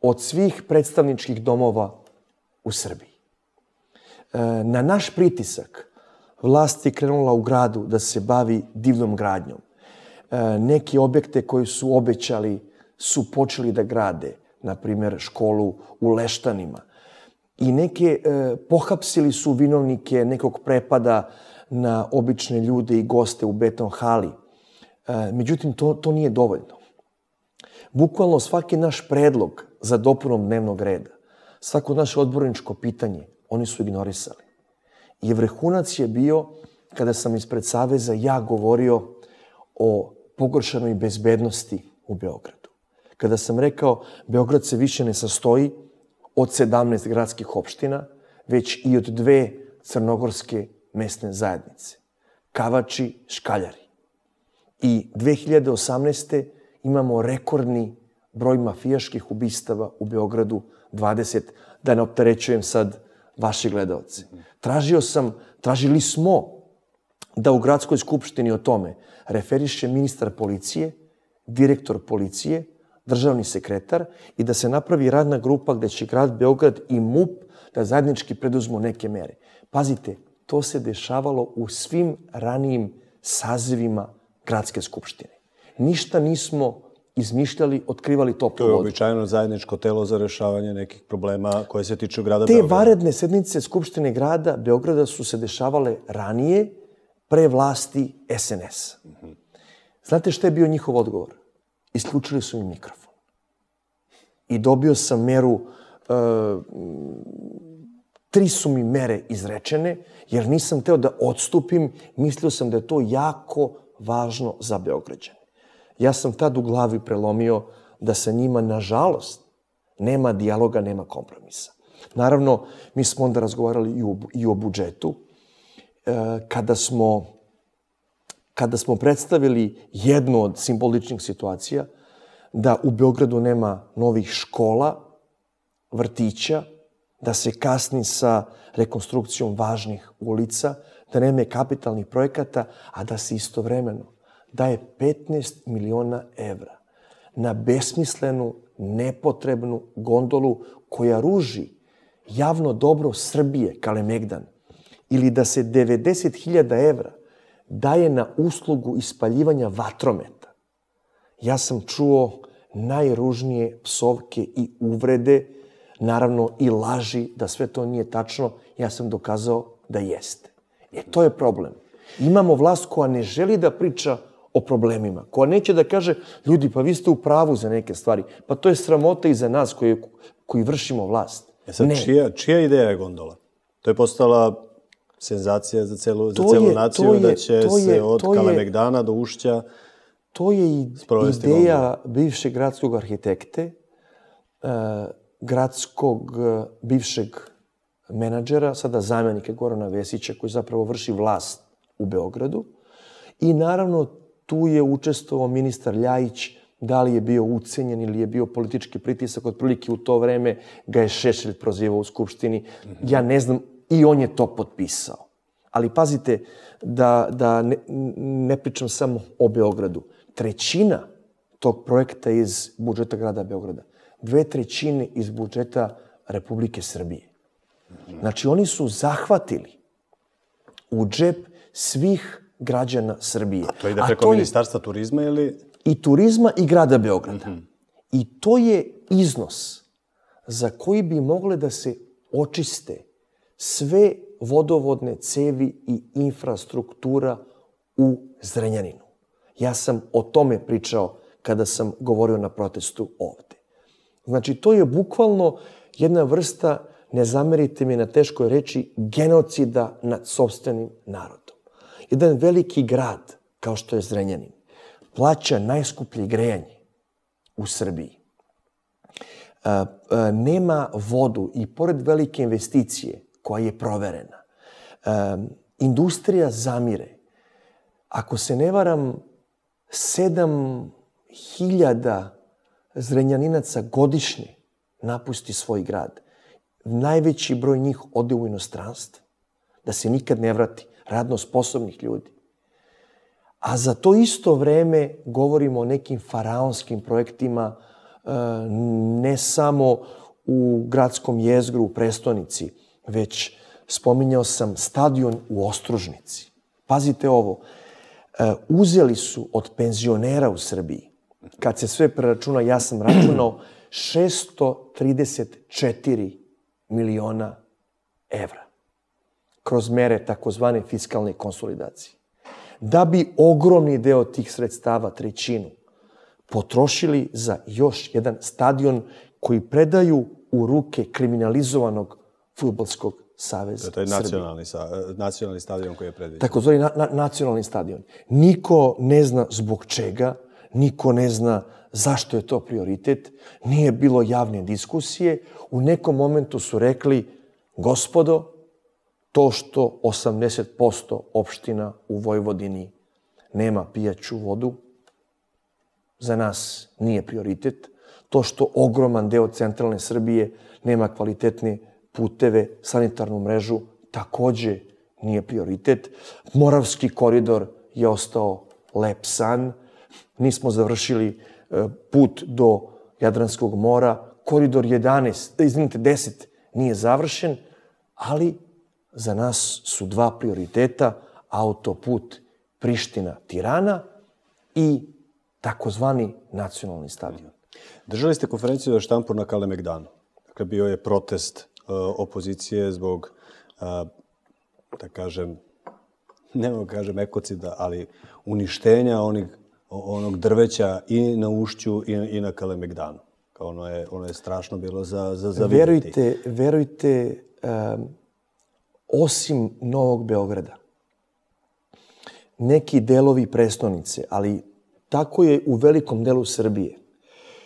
od svih predstavničkih domova u Srbiji. E, na naš pritisak vlast je krenula u gradu da se bavi divljom gradnjom. E, neke objekte koji su obećali su počeli da grade, na primjer školu u Leštanima. I neke e, pohapsili su vinovnike nekog prepada na obične ljude i goste u beton hali. Međutim, to, to nije dovoljno. Bukvalno svaki naš predlog za dopunom dnevnog reda, svako naše odborničko pitanje, oni su ignorisali. I vrhunac je bio kada sam ispred Saveza ja govorio o pogoršanoj bezbednosti u Beogradu. Kada sam rekao Beograd se više ne sastoji od 17 gradskih opština, već i od dve crnogorske mesne zajednice. kavači, škaljari. I 2018. imamo rekordni broj mafijaških ubistava u Beogradu, 20, da ne opterećujem sad vaše gledalce. Tražio sam, tražili smo da u gradskoj skupštini o tome referiše ministar policije, direktor policije, državni sekretar i da se napravi radna grupa gde će grad Beograd i MUP da zajednički preduzmu neke mere. Pazite, to se dešavalo u svim ranijim sazivima gradske skupštine. Ništa nismo izmišljali, otkrivali toplu To je vodu. običajno zajedničko telo za rešavanje nekih problema koje se tiču grada Te Beograda. varedne sednice Skupštine grada Beograda su se dešavale ranije, pre vlasti SNS. Znate šta je bio njihov odgovor? Isključili su mi mikrofon. I dobio sam meru, e, tri su mi mere izrečene, jer nisam teo da odstupim, mislio sam da je to jako važno za Beograđane. Ja sam tad u glavi prelomio da sa njima, nažalost, nema dijaloga, nema kompromisa. Naravno, mi smo onda razgovarali i o, i o budžetu. E, kada smo kada smo predstavili jednu od simboličnih situacija, da u Beogradu nema novih škola, vrtića, da se kasni sa rekonstrukcijom važnih ulica, da nema kapitalnih projekata, a da se istovremeno daje 15 miliona evra na besmislenu, nepotrebnu gondolu koja ruži javno dobro Srbije, Kalemegdan, ili da se 90.000 evra daje na uslugu ispaljivanja vatrometa. Ja sam čuo najružnije psovke i uvrede, naravno i laži da sve to nije tačno, ja sam dokazao da jeste. E, to je problem. Imamo vlast koja ne želi da priča o problemima, koja neće da kaže, ljudi, pa vi ste u pravu za neke stvari, pa to je sramota i za nas koji, koji vršimo vlast. E sad, ne. čija, čija ideja je gondola? To je postala senzacija za celu, za To celu je- naciju, to je- da će to je- se od to je- Kalemegdana do Ušća To je i ideja bivšeg gradskog arhitekte, e, gradskog e, bivšeg menadžera, sada zamenika Gorana Vesića, koji zapravo vrši vlast u Beogradu. I naravno tu je učestvovao ministar Ljajić, da li je bio ucenjen ili je bio politički pritisak, otprilike u to vreme ga je Šešelj prozivao u Skupštini. Ja ne znam, i on je to potpisao. Ali pazite, da, da ne, ne pričam samo o Beogradu. Trećina tog projekta je iz budžeta grada Beograda. Dve trećine iz budžeta Republike Srbije. Znači, oni su zahvatili u džep svih građana Srbije. To ide preko Ministarstva turizma ili... i turizma i grada Beograda. I to je iznos za koji bi mogle da se očiste sve vodovodne cevi i infrastruktura u Zrenjaninu. Ja sam o tome pričao kada sam govorio na protestu ovde. Znači, to je bukvalno jedna vrsta, ne zamerite mi na teškoj reči, genocida nad sobstvenim narodom. Jedan veliki grad, kao što je Zrenjanin, plaća najskuplje grejanje u Srbiji. E, e, nema vodu i pored velike investicije koja je proverena, e, industrija zamire. Ako se ne varam, sedam hiljada zrenjaninaca godišnje napusti svoj grad. Najveći broj njih ode u inostranstvo, da se nikad ne vrati, radno sposobnih ljudi. A za to isto vreme govorimo o nekim faraonskim projektima, e, ne samo u gradskom jezgru, u prestonici, već spominjao sam stadion u Ostružnici. Pazite ovo, e, uzeli su od penzionera u Srbiji, kad se sve preračuna, ja sam računao [clears throat] 634 miliona evra kroz mere takozvane fiskalne konsolidacije. Da bi ogromni deo tih sredstava, trećinu, potrošili za još jedan stadion koji predaju u ruke kriminalizovanog futbolskog saveza To je nacionalni, sa, nacionalni stadion koji je predviđen. takozvani na, na, nacionalni stadion. Niko ne zna zbog čega, niko ne zna zašto je to prioritet, nije bilo javne diskusije. U nekom momentu su rekli, gospodo, To što 80% opština u Vojvodini nema pijaću vodu, za nas nije prioritet. To što ogroman deo centralne Srbije nema kvalitetne puteve, sanitarnu mrežu, takođe nije prioritet. Moravski koridor je ostao lep san. Nismo završili e, put do Jadranskog mora. Koridor 11, izvinite, 10 nije završen, ali za nas su dva prioriteta, autoput Priština-Tirana i takozvani nacionalni stadion. Držali ste konferenciju za štampur na Kalemegdanu. Dakle, bio je protest uh, opozicije zbog, uh, da kažem, ne mogu da kažem ekocida, ali uništenja onih, onog drveća i na Ušću i, i na Kalemegdanu. Kao ono je, ono je strašno bilo za, za, za verujte, verujte, um, osim Novog Beograda, neki delovi prestonice, ali tako je u velikom delu Srbije,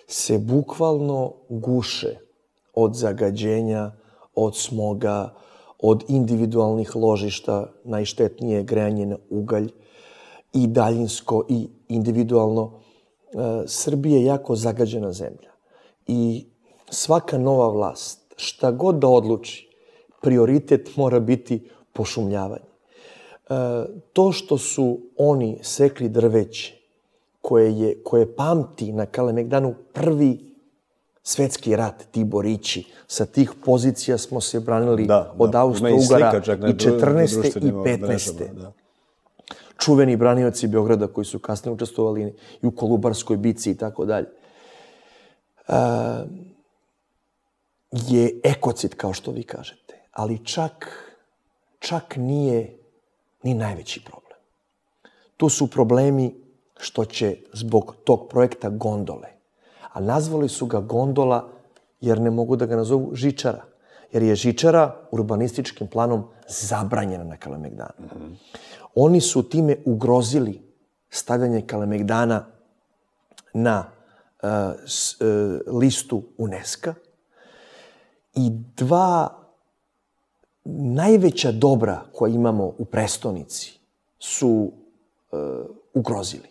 se bukvalno guše od zagađenja, od smoga, od individualnih ložišta, najštetnije grejanje na ugalj i daljinsko i individualno. E, Srbija je jako zagađena zemlja i svaka nova vlast, šta god da odluči, prioritet mora biti pošumljavanje. E, to što su oni sekli drveće, koje, je, koje pamti na Kalemegdanu prvi svetski rat, ti borići. Sa tih pozicija smo se branili da, od da, Austro-Ugara i 14. i 15. da. Čuveni branioci Beograda koji su kasnije učestvovali i u Kolubarskoj bici i tako dalje. Je ekocid, kao što vi kažete. Ali čak, čak nije ni najveći problem. Tu su problemi što će zbog tog projekta gondole, a nazvali su ga gondola jer ne mogu da ga nazovu žičara, jer je žičara urbanističkim planom zabranjena na Kalemegdanu. Mm -hmm. Oni su time ugrozili stavljanje Kalemegdana na uh, s, uh, listu UNESCO i dva najveća dobra koja imamo u prestonici su uh, ugrozili.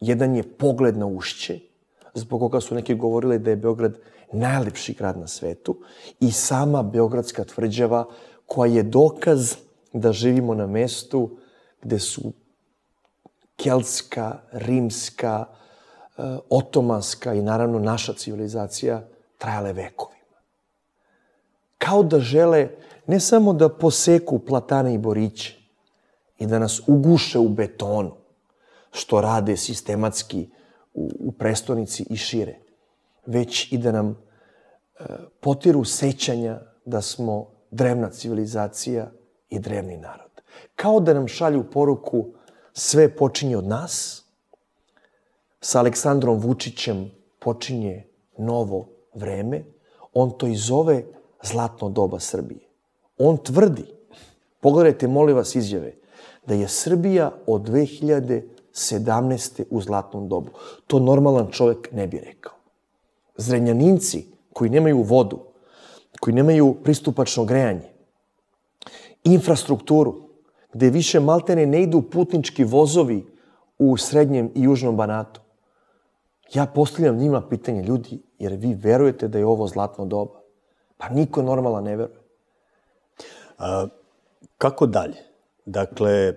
Jedan je pogled na ušće, zbog koga su neki govorili da je Beograd najlepši grad na svetu i sama Beogradska tvrđava koja je dokaz da živimo na mestu gde su keltska, rimska, e, otomanska i naravno naša civilizacija trajale vekovima. Kao da žele ne samo da poseku platane i boriće i da nas uguše u betonu, što rade sistematski u, u prestonici i šire, već i da nam e, potiru sećanja da smo drevna civilizacija i drevni narod. Kao da nam šalju poruku sve počinje od nas, sa Aleksandrom Vučićem počinje novo vreme, on to i zove zlatno doba Srbije. On tvrdi, pogledajte, molim vas, izjave, da je Srbija od 17. u zlatnom dobu. To normalan čovjek ne bi rekao. Zrenjaninci koji nemaju vodu, koji nemaju pristupačno grejanje, infrastrukturu, gde više maltene ne idu putnički vozovi u srednjem i južnom Banatu. Ja postavljam njima pitanje, ljudi, jer vi verujete da je ovo zlatno doba? Pa niko normalan ne veruje. A, kako dalje? Dakle,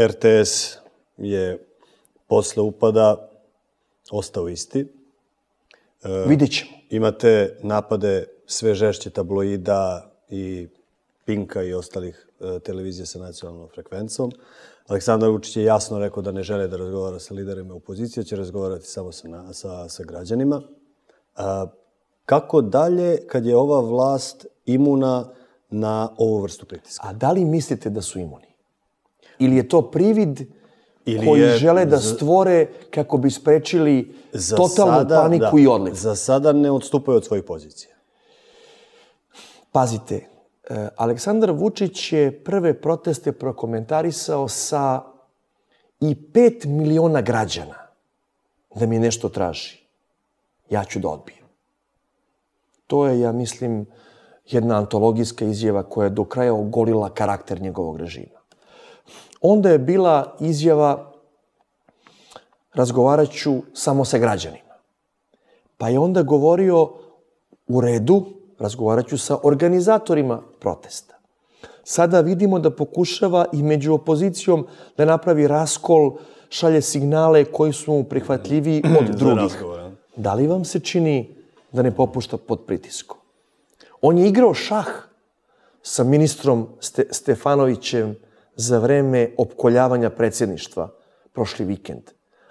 RTS je posle upada ostao isti. E, Vidjet ćemo. Imate napade sve žešće tabloida i Pinka i ostalih e, televizija sa nacionalnom frekvencom. Aleksandar Vučić je jasno rekao da ne žele da razgovara sa liderima opozicije, će razgovarati samo sa, sa, sa građanima. A, kako dalje kad je ova vlast imuna na ovu vrstu pritiska? A da li mislite da su imuni? Ili je to privid Ili koji je, žele da stvore kako bi sprečili totalnu sada, paniku da, i odliv. Za sada ne odstupaju od svojih pozicija. Pazite, e, Aleksandar Vučić je prve proteste prokomentarisao sa i pet miliona građana da mi nešto traži. Ja ću da odbijem. To je, ja mislim, jedna antologijska izjava koja je do kraja ogolila karakter njegovog režima. Onda je bila izjava razgovarat ću samo sa građanima. Pa je onda govorio u redu, razgovarat ću sa organizatorima protesta. Sada vidimo da pokušava i među opozicijom da napravi raskol, šalje signale koji su mu prihvatljiviji od drugih. Da li vam se čini da ne popušta pod pritiskom? On je igrao šah sa ministrom Ste Stefanovićem za vreme opkoljavanja predsjedništva prošli vikend.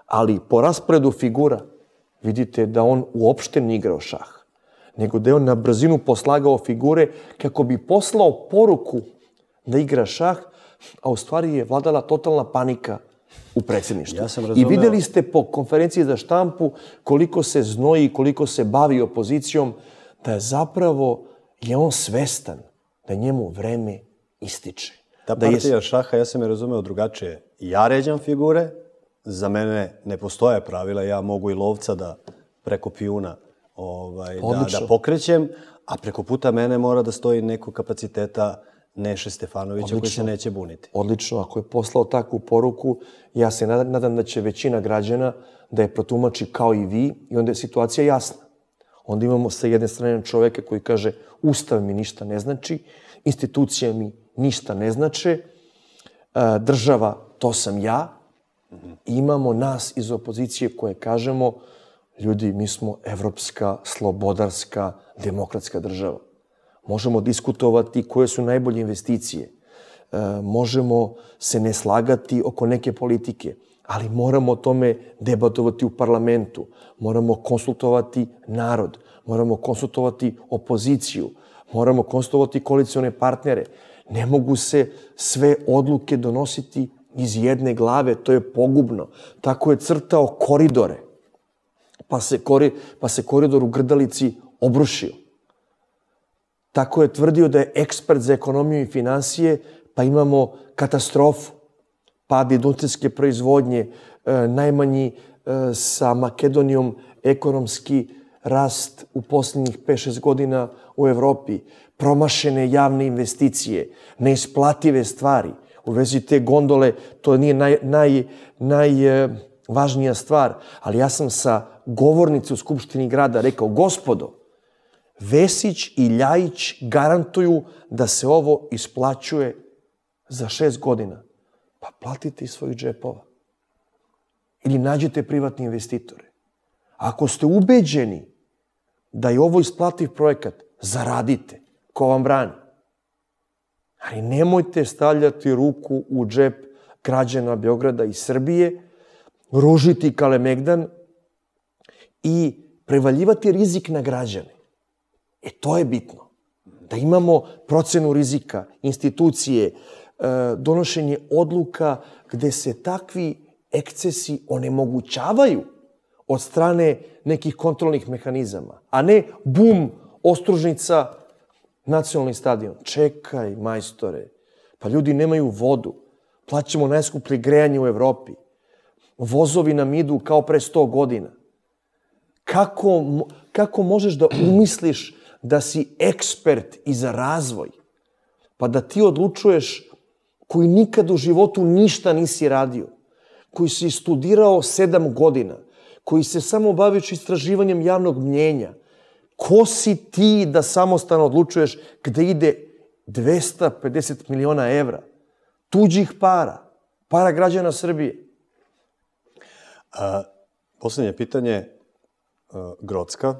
Ali po rasporedu figura vidite da on uopšte nije igrao šah, nego da je on na brzinu poslagao figure kako bi poslao poruku da igra šah, a u stvari je vladala totalna panika u predsjedništvu. Ja sam I razumeo- videli ste po konferenciji za štampu koliko se znoji, koliko se bavi opozicijom, da je zapravo je on svestan da njemu vreme ističe. Ta da je- partija šaha, ja sam je razumeo drugačije. Ja ređam figure, za mene ne postoje pravila, ja mogu i lovca da preko pijuna ovaj, da, da pokrećem, a preko puta mene mora da stoji neko kapaciteta Neše Stefanovića koji se neće buniti. Odlično, ako je poslao takvu poruku, ja se nadam, nadam da će većina građana da je protumači kao i vi i onda je situacija jasna. Onda imamo sa jedne strane čoveka koji kaže Ustav mi ništa ne znači, institucije mi ništa ne znače, e, država to sam ja, imamo nas iz opozicije koje kažemo ljudi, mi smo evropska, slobodarska, demokratska država. Možemo diskutovati koje su najbolje investicije. E, možemo se ne slagati oko neke politike, ali moramo o tome debatovati u parlamentu. Moramo konsultovati narod. Moramo konsultovati opoziciju. Moramo konsultovati koalicione partnere. Ne mogu se sve odluke donositi iz jedne glave, to je pogubno. Tako je crtao koridore, pa se, kori, pa se koridor u Grdalici obrušio. Tako je tvrdio da je ekspert za ekonomiju i financije, pa imamo katastrofu, pad industrijske proizvodnje, e, najmanji e, sa Makedonijom ekonomski rast u posljednjih 5-6 godina u Evropi, promašene javne investicije, neisplative stvari. U vezi te gondole, to nije naj, naj, najvažnija stvar, ali ja sam sa govornice u Skupštini grada rekao, gospodo, Vesić i Ljajić garantuju da se ovo isplaćuje za šest godina. Pa platite iz svojih džepova. Ili nađete privatni investitore. Ako ste ubeđeni da je ovo isplativ projekat, zaradite. Ko vam brani? Ali nemojte stavljati ruku u džep građana Beograda i Srbije, ružiti Kalemegdan i prevaljivati rizik na građane. E to je bitno. Da imamo procenu rizika, institucije, e, donošenje odluka gde se takvi ekscesi onemogućavaju od strane nekih kontrolnih mehanizama, a ne bum, ostružnica, nacionalni stadion. Čekaj, majstore, pa ljudi nemaju vodu, plaćamo najskuplje grejanje u Evropi, vozovi nam idu kao pre 100 godina. Kako, kako možeš da umisliš da si ekspert i za razvoj, pa da ti odlučuješ koji nikad u životu ništa nisi radio, koji si studirao sedam godina, koji se samo baviš istraživanjem javnog mnjenja, ko si ti da samostalno odlučuješ gde ide 250 miliona evra, tuđih para, para građana Srbije? A, poslednje pitanje, Grocka,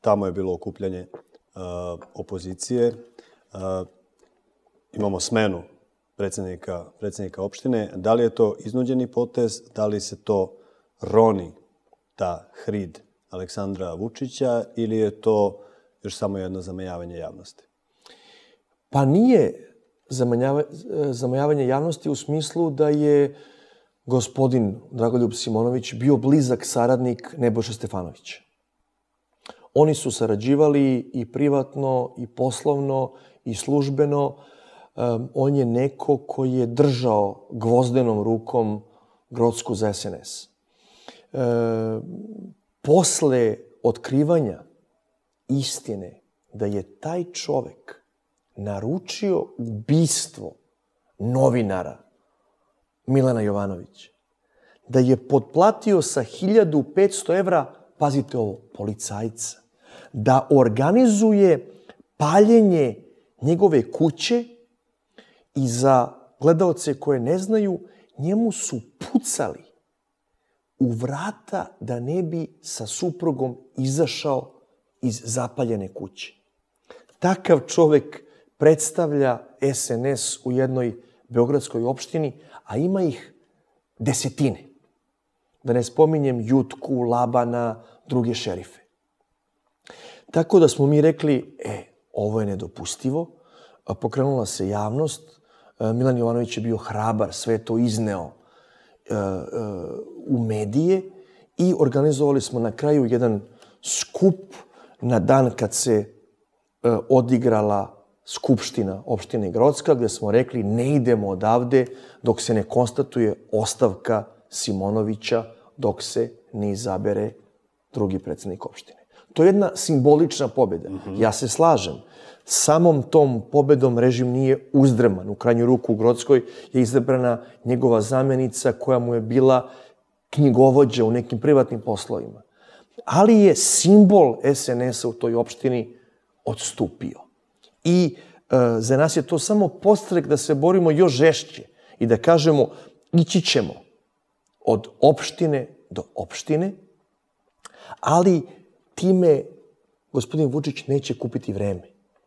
tamo je bilo okupljanje opozicije. Imamo smenu predsednika, predsednika opštine. Da li je to iznuđeni potez, da li se to roni ta hrid Aleksandra Vučića ili je to još samo jedno zamajavanje javnosti? Pa nije zamajava, zamajavanje javnosti u smislu da je gospodin Dragoljub Simonović bio blizak saradnik Nebojša Stefanovića. Oni su sarađivali i privatno, i poslovno, i službeno. On je neko koji je držao gvozdenom rukom Grodsku za SNS. Posle otkrivanja istine da je taj čovek naručio ubistvo novinara Milana Jovanovića. Da je podplatio sa 1500 evra, pazite ovo, policajca. Da organizuje paljenje njegove kuće i za gledaoce koje ne znaju, njemu su pucali u vrata da ne bi sa suprugom izašao iz zapaljene kuće. Takav čovek predstavlja SNS u jednoj beogradskoj opštini, a ima ih desetine. Da ne spominjem Jutku, Labana, druge šerife. Tako da smo mi rekli, e, ovo je nedopustivo, pokrenula se javnost, Milan Jovanović je bio hrabar, sve to izneo e, e, u medije i organizovali smo na kraju jedan skup na dan kad se e, odigrala Skupština opštine Grodska, gde smo rekli ne idemo odavde dok se ne konstatuje ostavka Simonovića, dok se ne izabere drugi predsednik opštine. To je jedna simbolična pobjeda. Mm -hmm. Ja se slažem. Samom tom pobedom režim nije uzdrman. U krajnju ruku u Grodskoj je izabrana njegova zamenica koja mu je bila knjigovođa u nekim privatnim poslovima. Ali je simbol SNS-a u toj opštini odstupio. I e, za nas je to samo postrek da se borimo još žešće i da kažemo ići ćemo od opštine do opštine, ali time gospodin Vučić neće kupiti vreme.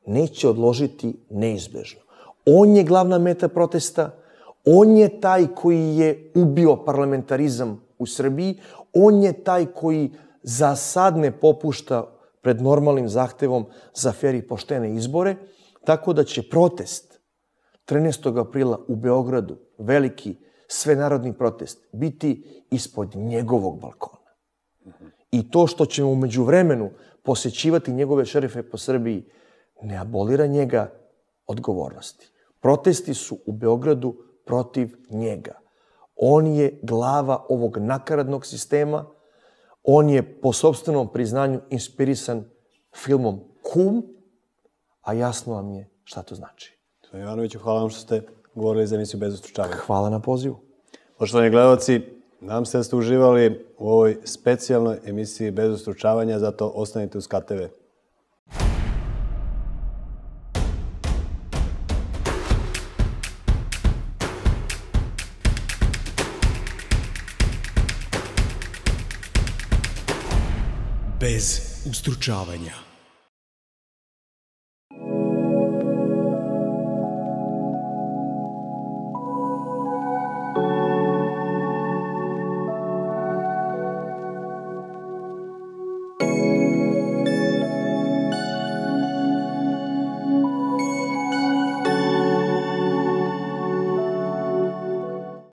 Neće odložiti neizbežno. On je glavna meta protesta, on je taj koji je ubio parlamentarizam u Srbiji, on je taj koji za sad ne popušta pred normalnim zahtevom za fer i poštene izbore, tako da će protest 13. aprila u Beogradu, veliki svenarodni protest, biti ispod njegovog balkona. I to što ćemo umeđu vremenu posećivati njegove šerife po Srbiji ne abolira njega odgovornosti. Protesti su u Beogradu protiv njega. On je glava ovog nakaradnog sistema, On je po sobstvenom priznanju inspirisan filmom Kum, a jasno vam je šta to znači. Ivanoviću, hvala vam što ste govorili za emisiju Bez ustručavanja. Hvala na pozivu. Poštovani gledalci, nadam se da ste uživali u ovoj specijalnoj emisiji Bez ustručavanja, zato ostanite uz KTV. bez ustručavanja.